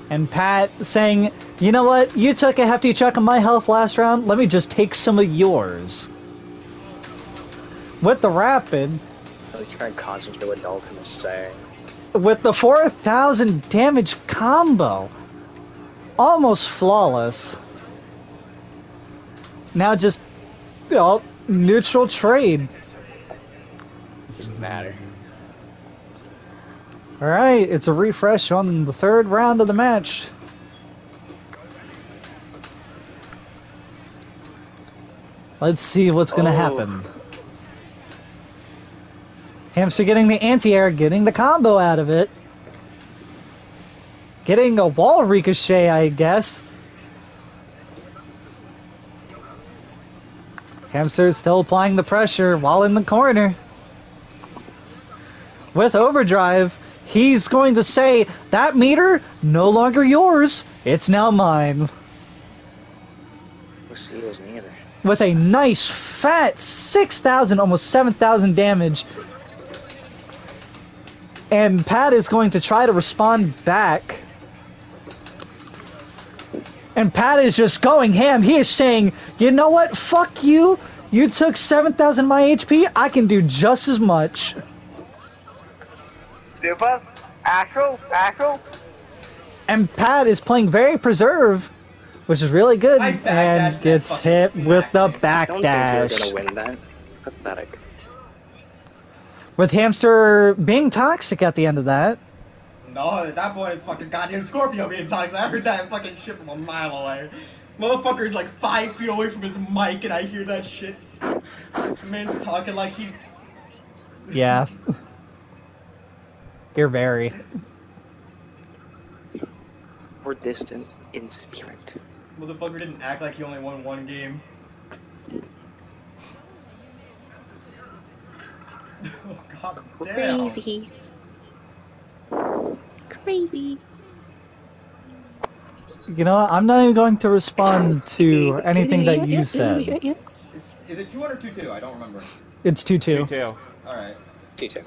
and Pat saying, You know what? You took a hefty chunk of my health last round. Let me just take some of yours. With the rapid, I was trying to concentrate what Dalton is saying. With the 4,000 damage combo. Almost flawless. Now just, you know, neutral trade. Doesn't matter. Alright, it's a refresh on the third round of the match. Let's see what's gonna Oh. happen. Hamster getting the anti-air, getting the combo out of it. Getting a wall ricochet, I guess. Hamster is still applying the pressure while in the corner with overdrive, he's going to say, That meter, no longer yours. It's now mine. Let's see those neither. With a nice fat 6,000, almost 7,000 damage. And Pat is going to try to respond back. And Pat is just going ham. He is saying, You know what? Fuck you. You took 7,000 my HP. I can do just as much. Super. Astral. Astral. And Pat is playing very preserve, which is really good, and gets hit with the smack, I don't think you're gonna win that. Pathetic. With Hamster being toxic at the end of that. No, at that point it's fucking goddamn Scorpio being toxic. I heard that fucking shit from a mile away. Motherfucker's like five feet away from his mic and I hear that shit. Man's talking like he. Yeah. You're very. We're distant in spirit. Motherfucker didn't act like he only won one game. Oh god damn. Crazy. Crazy. You know, what? I'm not even going to respond to anything that you said. Is, is it 2 1 or 2 2? I don't remember. It's 2 2. Me too. Alright. Me too.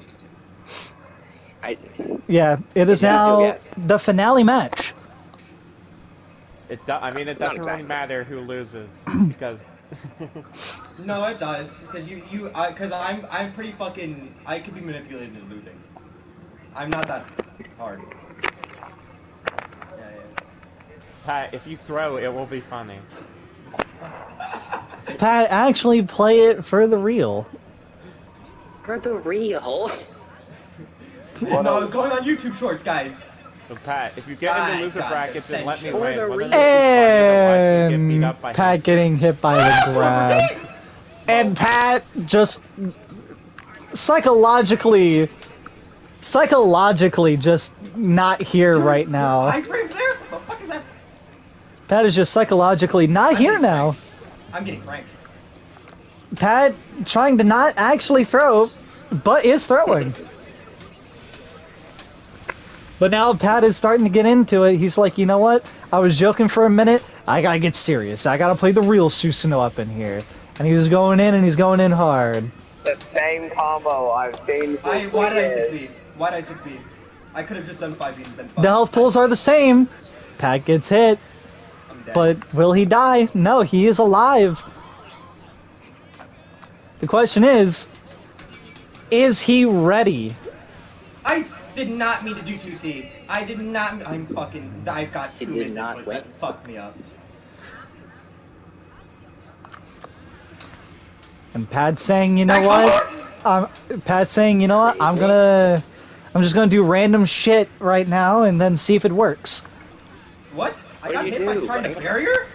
I. Yeah, it is Yeah, now the finale match. It do- I mean, it doesn't really matter who loses because No, it does because you you I because I'm I'm pretty fucking I could be manipulated into losing. I'm not that hard. Yeah, yeah. Pat, if you throw, it will be funny. Pat, actually play it for the real. For the real. no, I was going on YouTube Shorts, guys. So Pat, if you get I into loser got brackets and let me essential. win, For the wouldn't it be funny to watch me get beat And up Pat him? getting hit by the grab. And Pat just psychologically, psychologically just not here Dude, right now. High frames there? What the fuck is that? Pat is just psychologically not I'm here now. franked. I'm getting franked. Pat trying to not actually throw, but is throwing. But now Pat is starting to get into it. He's like, you know what? I was joking for a minute. I gotta get serious. I gotta play the real Susanoo up in here. And he's going in and he's going in hard. The same combo I've seen I why did I six years. speed? Why did I six speed? I could have just done five beat and been fine. The health pools are the same. Pat gets hit, I'm dead. but will he die? No, he is alive. The question is, Is he ready? I did not mean to do 2C. I did not. I'm fucking. I've got two It did misinputs not that fucked me up. And Pat's saying, you know Back what? Um, Pat's saying, you know what? I'm gonna, I'm just gonna do random shit right now and then see if it works. What? I What got did you hit by do? trying to What- barrier?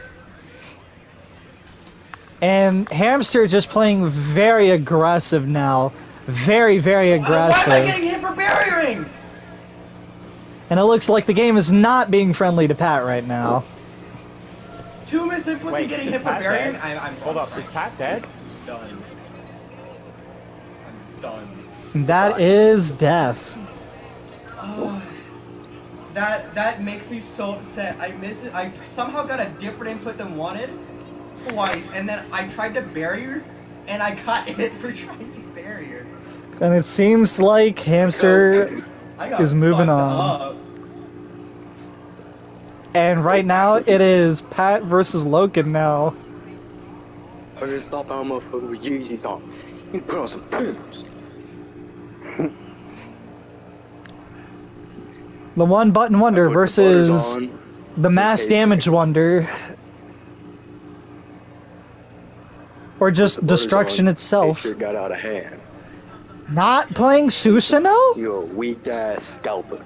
And Hamster just playing very aggressive now, very, very Why- Why am I aggressive. getting hit for barriering? And it looks like the game is not being friendly to Pat right now. Two misinputs Wait, and getting is hit for Pat barriering? dead? I, I'm Hold up, is Pat dead? done. I'm done. And that is death. Oh, that that makes me so upset. I miss it. I somehow got a different input than wanted twice, and then I tried to barrier, and I got hit for trying to barrier. And it seems like Hamster Is moving on. up. And right now it is Pat versus Logan now. I just thought that motherfucker was Yeezy song. You put on some pants. The one button wonder Put the versus the mass Okay, damage wonder. Or just destruction on. itself. Got out of hand. Not playing Susanoo? You're a weak ass scalper.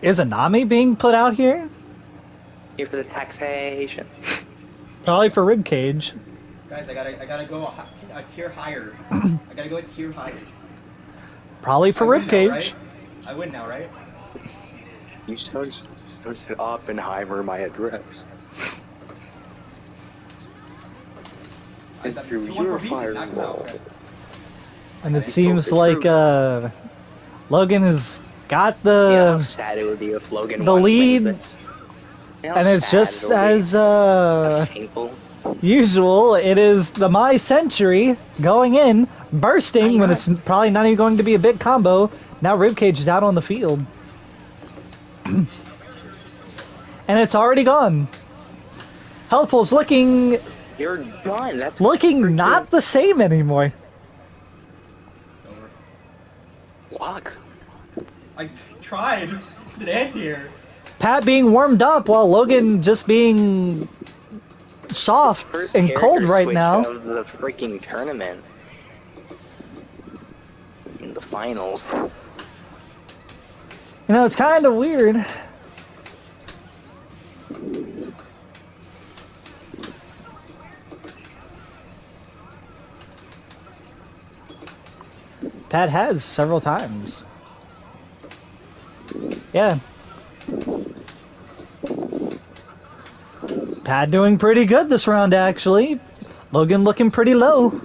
Is Anami being put out here? Here for the taxation. Probably for ribcage. Guys, I gotta I gotta go a, a tier higher. I gotta go a tier higher. Probably for I win now, ribcage. right? I win now, right? You sons does Oppenheimer my address. I And thought through two one your for me, knock him out, firewall. Okay. And it seems like uh, Logan has got Yeah, the. sad it would be if Logan the lead- this. You know how and it's just as uh, usual, it is the My Century going in, bursting when it's probably not even going to be a big combo. Now Ribcage is out on the field. and it's already gone. Healthful's looking You're done. That's looking not the same anymore. Lock. I tried. It's an anti-air. Pat being warmed up while Logan just being soft and cold right switch now. Of the freaking tournament. In the finals. You know, it's kind of weird. Pat has several times. Yeah. Pat doing pretty good this round, actually. Logan looking pretty low.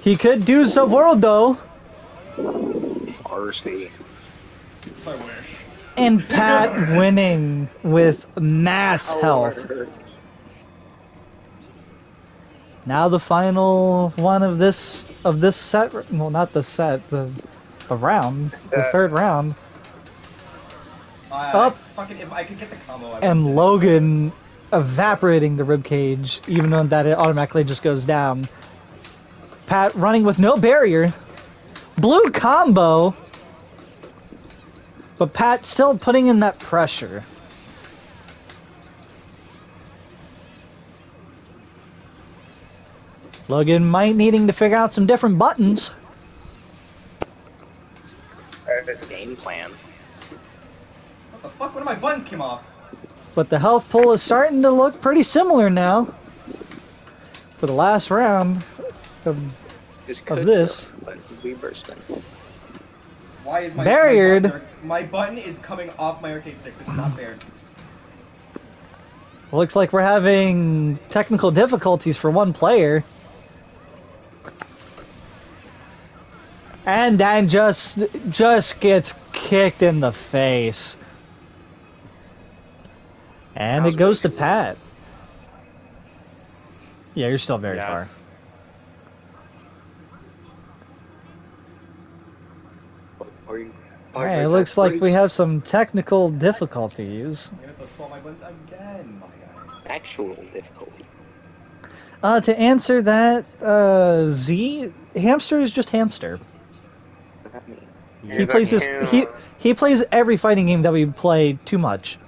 He could do the world though. RC. I wish. And Pat winning with mass health. Now the final one of this of this set. Well, not the set. The the round. The Uh, third round. I, Up. Fucking, if I could get the combo, I. And Logan evaporating the ribcage, even though that it automatically just goes down. Pat running with no barrier. Blue combo. But Pat still putting in that pressure. Logan might needing to figure out some different buttons. Game plan. What the fuck? One of my buttons came off. But the health pool is starting to look pretty similar now. For the last round. of- This Of this. work, bursting. Why is my Barriered. My button, my button is coming off my arcade stick. This is not fair. Looks like we're having technical difficulties for one player. And then just just gets kicked in the face. And it goes to Ricky? Pat. Yeah, you're still very Yes. far. Are you, Alright, it looks like we have some technical difficulties. I'm gonna have to swap my buttons again, my guys. actual difficulty. Uh, to answer that, uh, Z, hamster is just hamster. What does that? He plays this. human. He he plays every fighting game that we play too much.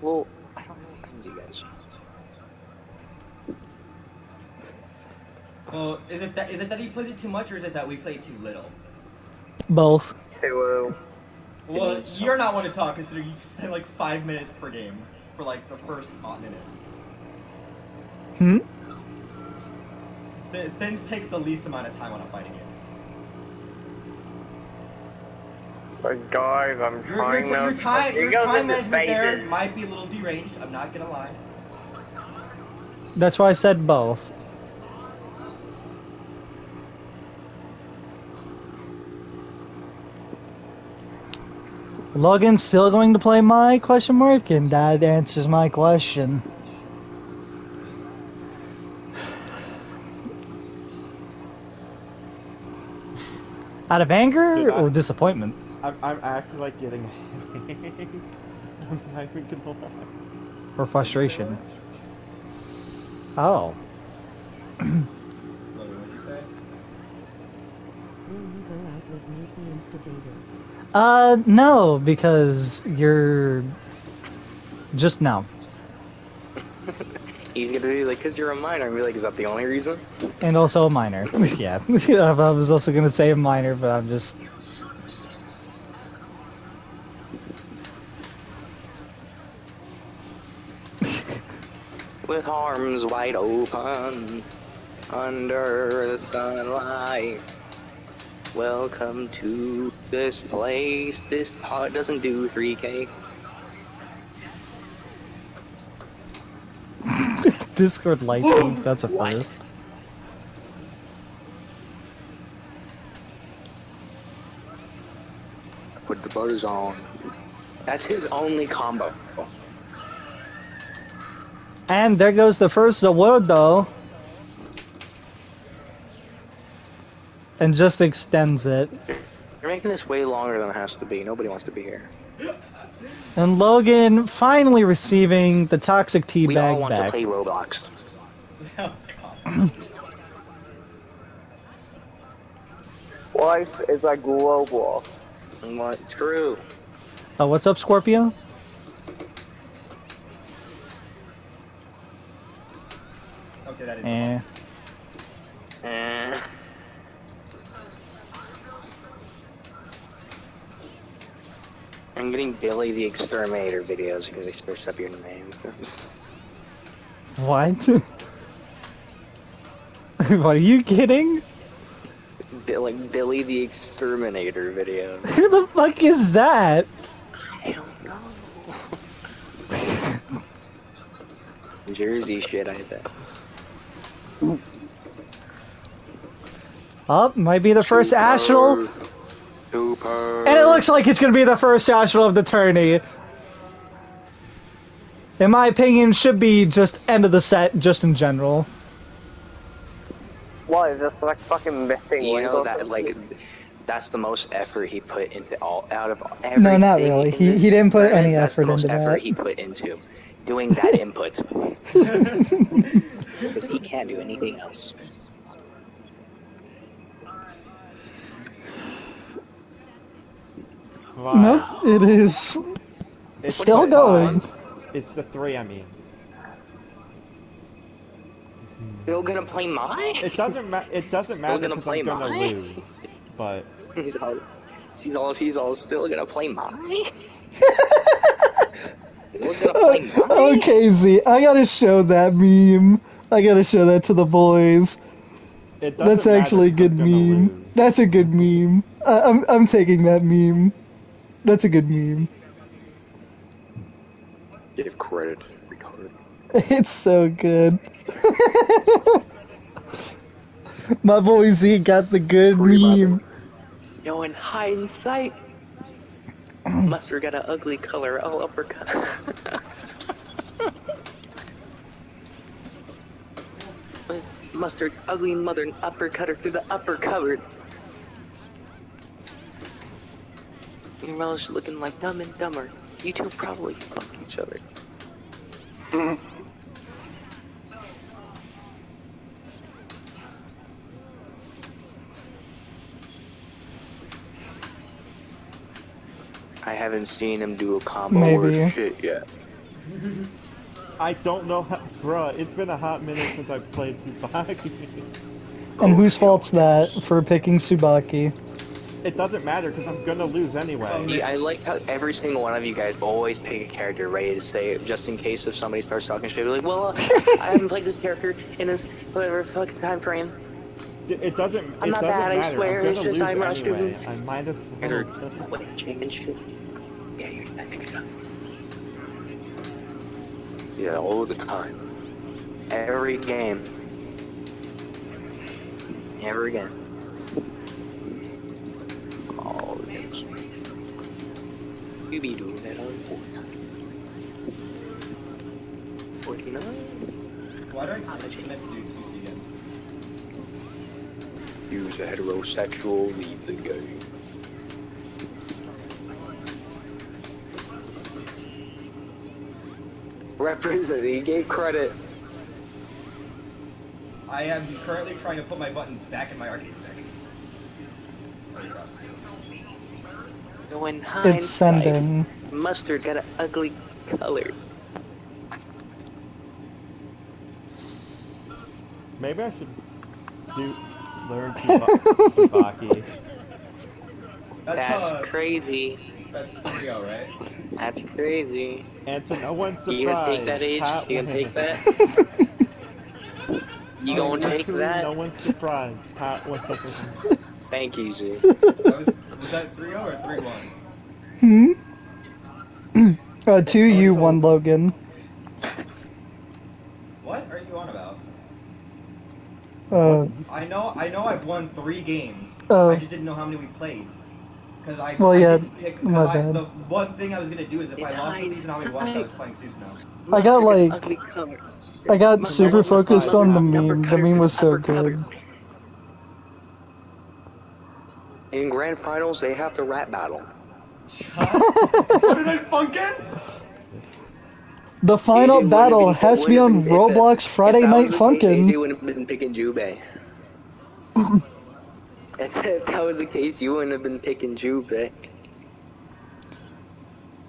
Well, I don't know what happens to you guys. Well, is it that is it that he plays it too much, or is it that we play too little? Both. Hello. Well, you're not one to talk, considering you spend like five minutes per game for like the first hot minute. Hmm. Th- Thins takes the least amount of time on a fighting game. But guys, I'm Your, trying your, your to. time, He your time into management there might be a little deranged. I'm not gonna lie. That's why I said both. Logan's still going to play my question mark, and that answers my question. Out of anger or disappointment? I'm, I'm actually like getting. I'm not even gonna lie. Or frustration? Oh. What'd you say? Will you go out with me, the instigator? Uh, no, because you're. Just now. He's gonna be like, "Cause you're a minor," and be like, "Is that the only reason?" And also a minor. yeah. I was also gonna say a minor, but I'm just. With arms wide open, under the sunlight. Welcome to this place. This talk doesn't do 3K. Discord light feed, that's a What? first. Put the butters on. That's his only combo. And there goes the first award, though. And just extends it. You're making this way longer than it has to be. Nobody wants to be here. And Logan finally receiving the toxic tea We all bag want to back. play Roblox. Oh, God. Life is a global. What? True. Oh, what's up, Scorpio? That is. Eh. Eh. I'm getting Billy the Exterminator videos because they searched up your name. What? what are you kidding? Billy, Billy the Exterminator video. Who the fuck is that? I don't know. Jersey shit, I bet. Oh, might be the first Astral. Super. And it looks like it's gonna be the first Astral of the tourney. In my opinion, should be just end of the set, just in general. What is this like fucking missing You know that like that's the most effort he put into all out of everything. No, not really. He- he didn't put tournament, any that's effort the most into effort that. he put into doing that input because he can't do anything else. Wow. Nope, it is It's still going. five. It's the three, I mean. Still gonna play mine? It doesn't matter. It doesn't matter gonna play I'm gonna mine? lose. But He's all, he's all, he's all still gonna play mine. Still gonna play mine. Okay, Z, I gotta show that meme. I gotta show that to the boys. it That's actually a good meme. lose. That's a good meme. I I'm I'm taking that meme. That's a good meme. Give credit, retarded. It's so good. My boy Z got the good meme. Yo, in hindsight, Mustard got an ugly color. Oh, uppercut. Mustard's ugly mother and uppercut her through the upper cupboard. and mother's looking like dumb and dumber. You two probably fuck each other. I haven't seen him do a combo Maybe. or shit yet. I don't know how, bruh, it's been a hot minute since I've played Tsubaki. And whose fault's that for picking Tsubaki? it doesn't matter because I'm gonna lose anyway. Yeah, I like how every single one of you guys always pick a character ready to say it, just in case if somebody starts talking shit. Be like, well, uh, I haven't played this character in this whatever fucking time frame. D- It doesn't. I'm it not doesn't bad, I swear, I'm it's just I'm rushed anyway. to- I might as And well. they're glitching and. Yeah, you're I think so. Yeah, all the time. Every game. Every game. Oh, all the games. You be doing that on Fortnite. Forty-nine. Why don't I connect to do 2T again? Use a heterosexual, leave the game. Represent, he gave credit. I am currently trying to put my button back in my arcade stick. There we. When It's hindsight, sending. mustard got an ugly color. Maybe I should do learn Tsuba- Tsubaki. That's, That's uh, crazy. That's 3 right? That's crazy. And to no one's surprise, You gonna take that age? Pat You gonna take that? You gonna take that? No one's surprised. Pat wins. Thank you, Z. Was, was that 3 0 or 3 1? Hmm? uh, two you, one Logan. What are you on about? Uh, I know, I know I've won three games. Oh. I just didn't know how many we played. Cause I, Well, I yeah, didn't pick, my I, bad. the one thing I was gonna do is if I lost with these and how many ones I was playing Susanoo. I got, like- I got Mustard super focused on the meme. The meme was so good. In grand finals, they have the rap battle. what did I funkin'? The final AJ battle wouldn't has to be on wouldn't if that- Roblox Friday if that Night was the case, Funkin'. if, if that was the case, you wouldn't have been picking Jubei.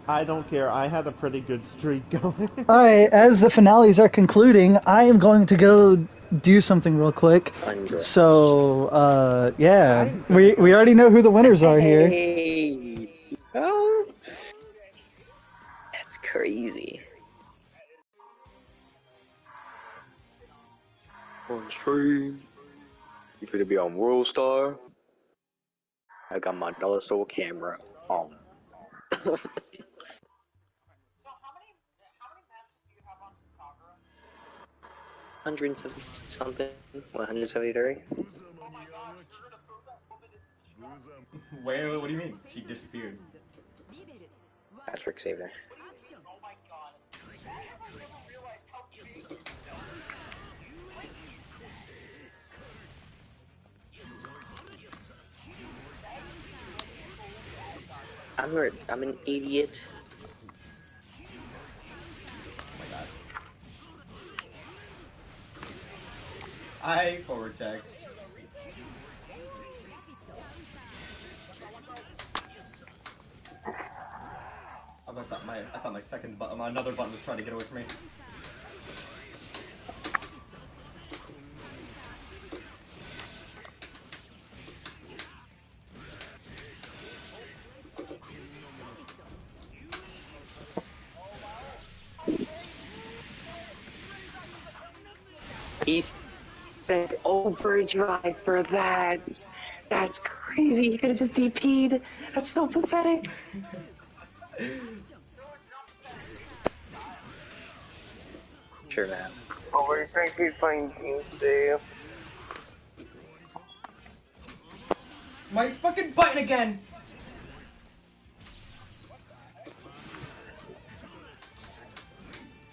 I don't care. I had a pretty good streak going. Alright, as the finales are concluding, I am going to go do something real quick. So, uh, yeah, we we already know who the winners are here. Hey. Oh. That's crazy. On stream. You gonna be on World Star? I got my dollar store camera on. Hundred and seventy something, one hundred seventy three. Wait, wait, what do you mean? She disappeared. Patrick saved her. I'm a, I'm an idiot. Oh I forward text. I thought my I thought my second button, another button was trying to get away from me. Spent overdrive for that. That's crazy. He could have just DP'd. That's so pathetic. Sure, man. Oh, what do you think he's playing games today? My fucking button again.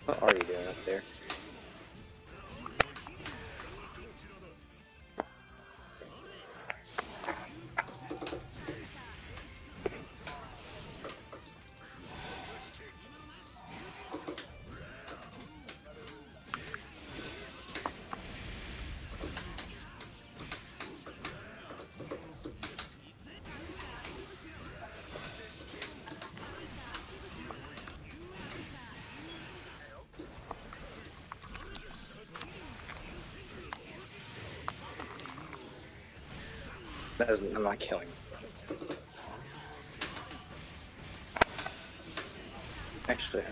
What are you doing up there? Is, I'm not killing. Actually,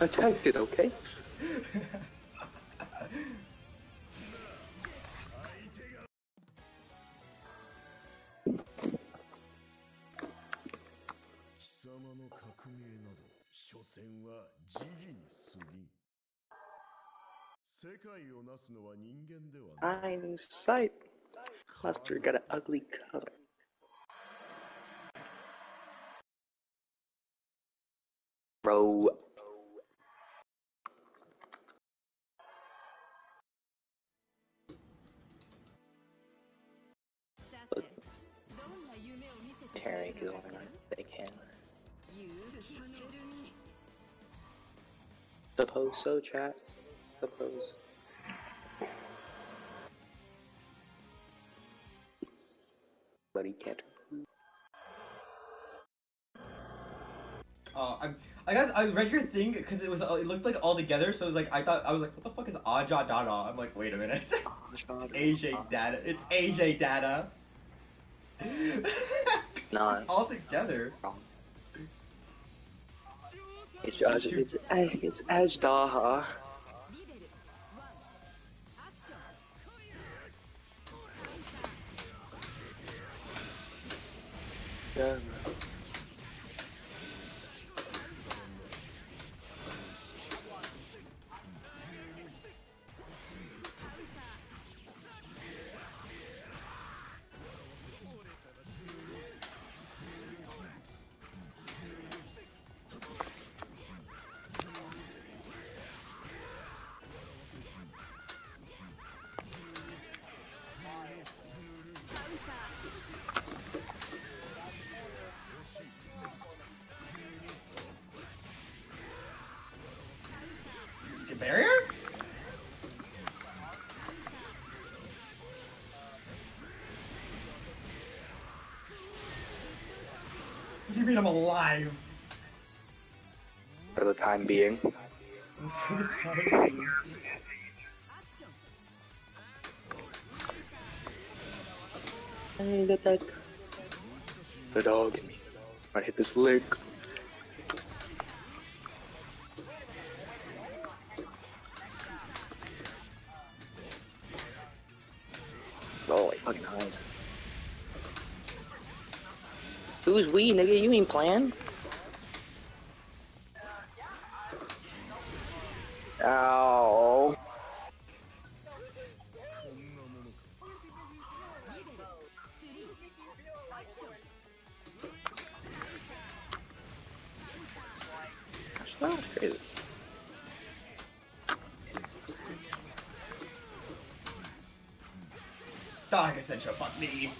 I typed it, okay? Hindsight. Mustard got an ugly cover. Bro. Terry only like they can. Suppose so, chat. Suppose. He. Uh, I, I guess I read your thing because it was it looked like all together, so it was like I thought I was like, what the fuck is Aja Dada? I'm like, wait a minute, AJ Data. It's AJ Data. No. It's all together. It's it's, it's. Get time being. For the dog. In me. I hit this leg. Oh, Holy my fucking eyes. Who's we, nigga? You ain't playing. Ow. That's not crazy. Dog essential fuck me.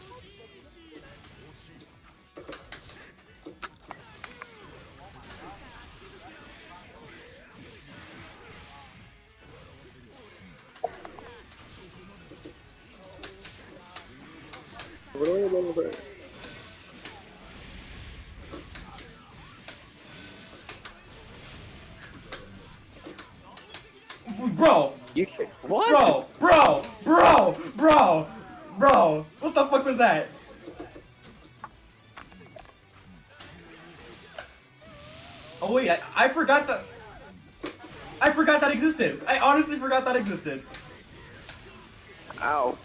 Forgot. Ow.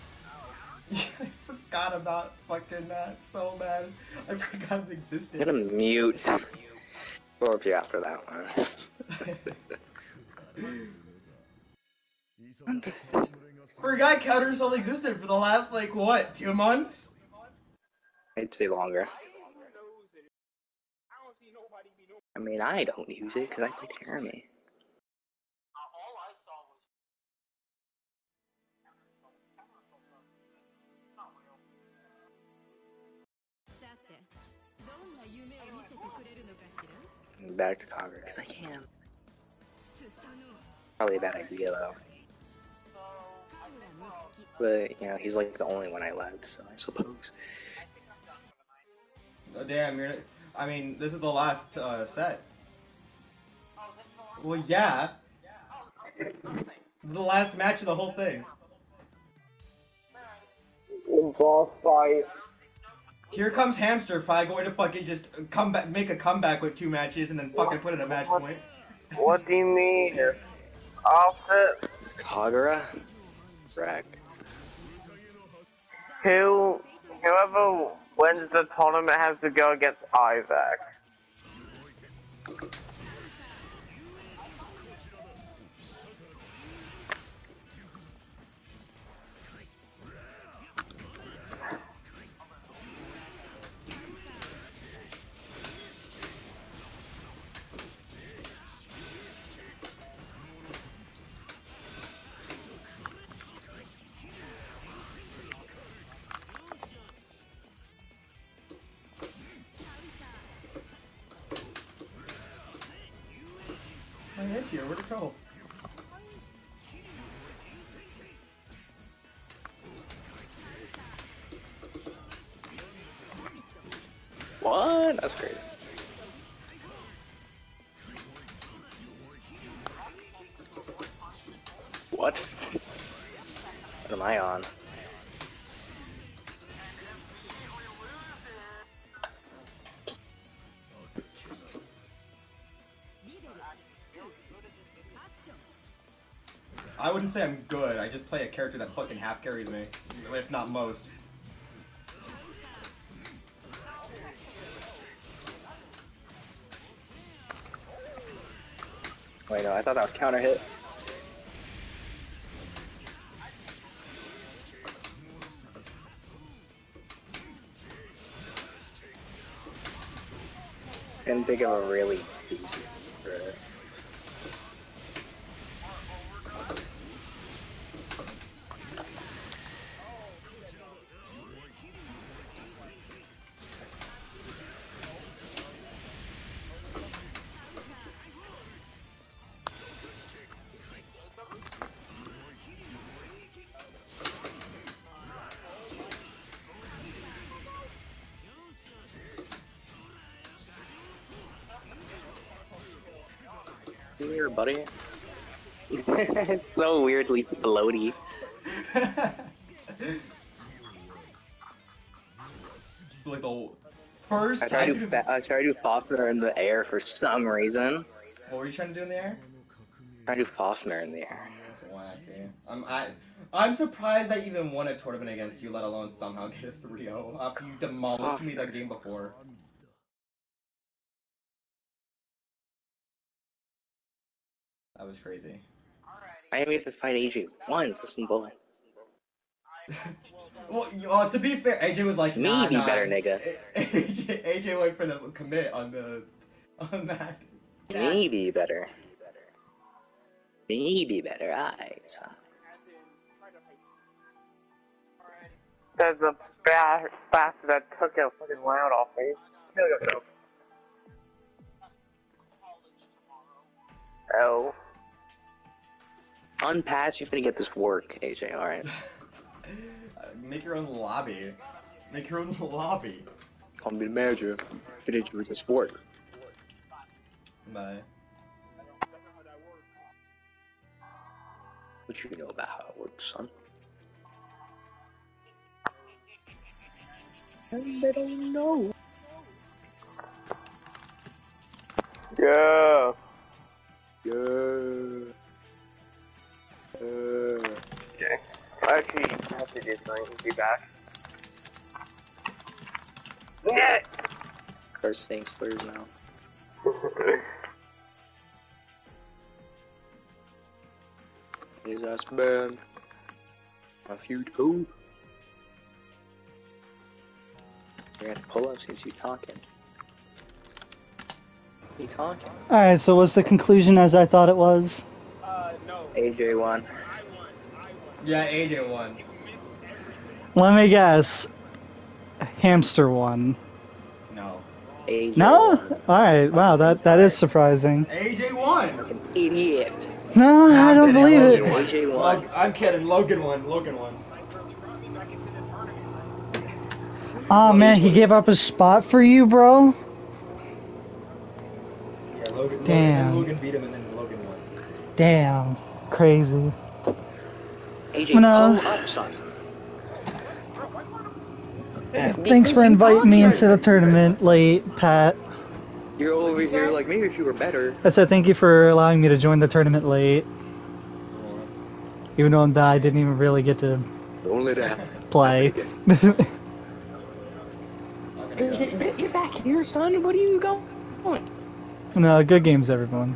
I forgot about fucking that so bad. I forgot it I'm existed. gonna mute. Scorpio after that one. Forgot counters only existed for the last like what, two months? I'd say longer. I mean, I don't use it because I play Terumi. Back to Conquer because I can. Probably a bad idea though. But you know, he's like the only one I left, so I suppose. Oh, damn, you're. I mean, this is the last uh, set. Well, yeah. This is the last match of the whole thing. Boss fight. Here comes Hamster, probably going to fucking just come back, make a comeback with two matches, and then fucking put in a match point. What do you mean? Outfit? Kagura? Rack. Who, whoever wins the tournament has to go against Isaac. Wouldn't say I'm good, I just play a character that fucking half carries me, if not most. Wait, no, I thought that was counter hit. Couldn't think of a really easy. It's so weirdly floaty. like the first I try time. to do fa- I try to do Fafner in the air for some reason. What were you trying to do in the air? I do Fafner in the air. That's wacky. I'm I, I'm surprised I even won a tournament against you, let alone somehow get a 3-0 after you demolished me that game before. That was crazy. I didn't even have to fight AJ once. That's some bull. Well, uh, to be fair, AJ was like, Me nah, be nah. better, nigga. AJ, AJ went for the commit on the on that. Maybe better. Maybe better eyes. There's a ba- bastard that took a fucking round off me. Kill yourself. Oh. Unpass, you're gonna get this work, AJ, alright? Uh, Make your own lobby. Make your own lobby. Call me the manager. Finish with this work. Bye. What you know about how it works, son? And they don't know. Yeah. Yeah. Uh, Okay. I actually, have to do something. Be back. Yeah. start saying slurs now. His ass man. A few too. You're gonna pull up since you're talking. You talking? Alright, so was the conclusion as I thought it was? AJ won. Yeah, AJ won. Let me guess. Hamster one. No. AJ No? won. Alright, wow, that, that is surprising. AJ won. Idiot. No, I don't believe it. AJ won. Log, I'm kidding. Logan won. Logan won. Oh man, he gave up his spot for you, bro? Yeah, Logan. Damn. Logan, Logan beat him, and then Logan won. Damn. Crazy. AJ, No. up, son. Thanks for inviting me into the tournament late, Pat. You're over here like maybe if you were better. I said thank you for allowing me to join the tournament late. Even though I didn't even really get to Don't let that happen. play. Get back here, son. What are you going? no, good games, everyone.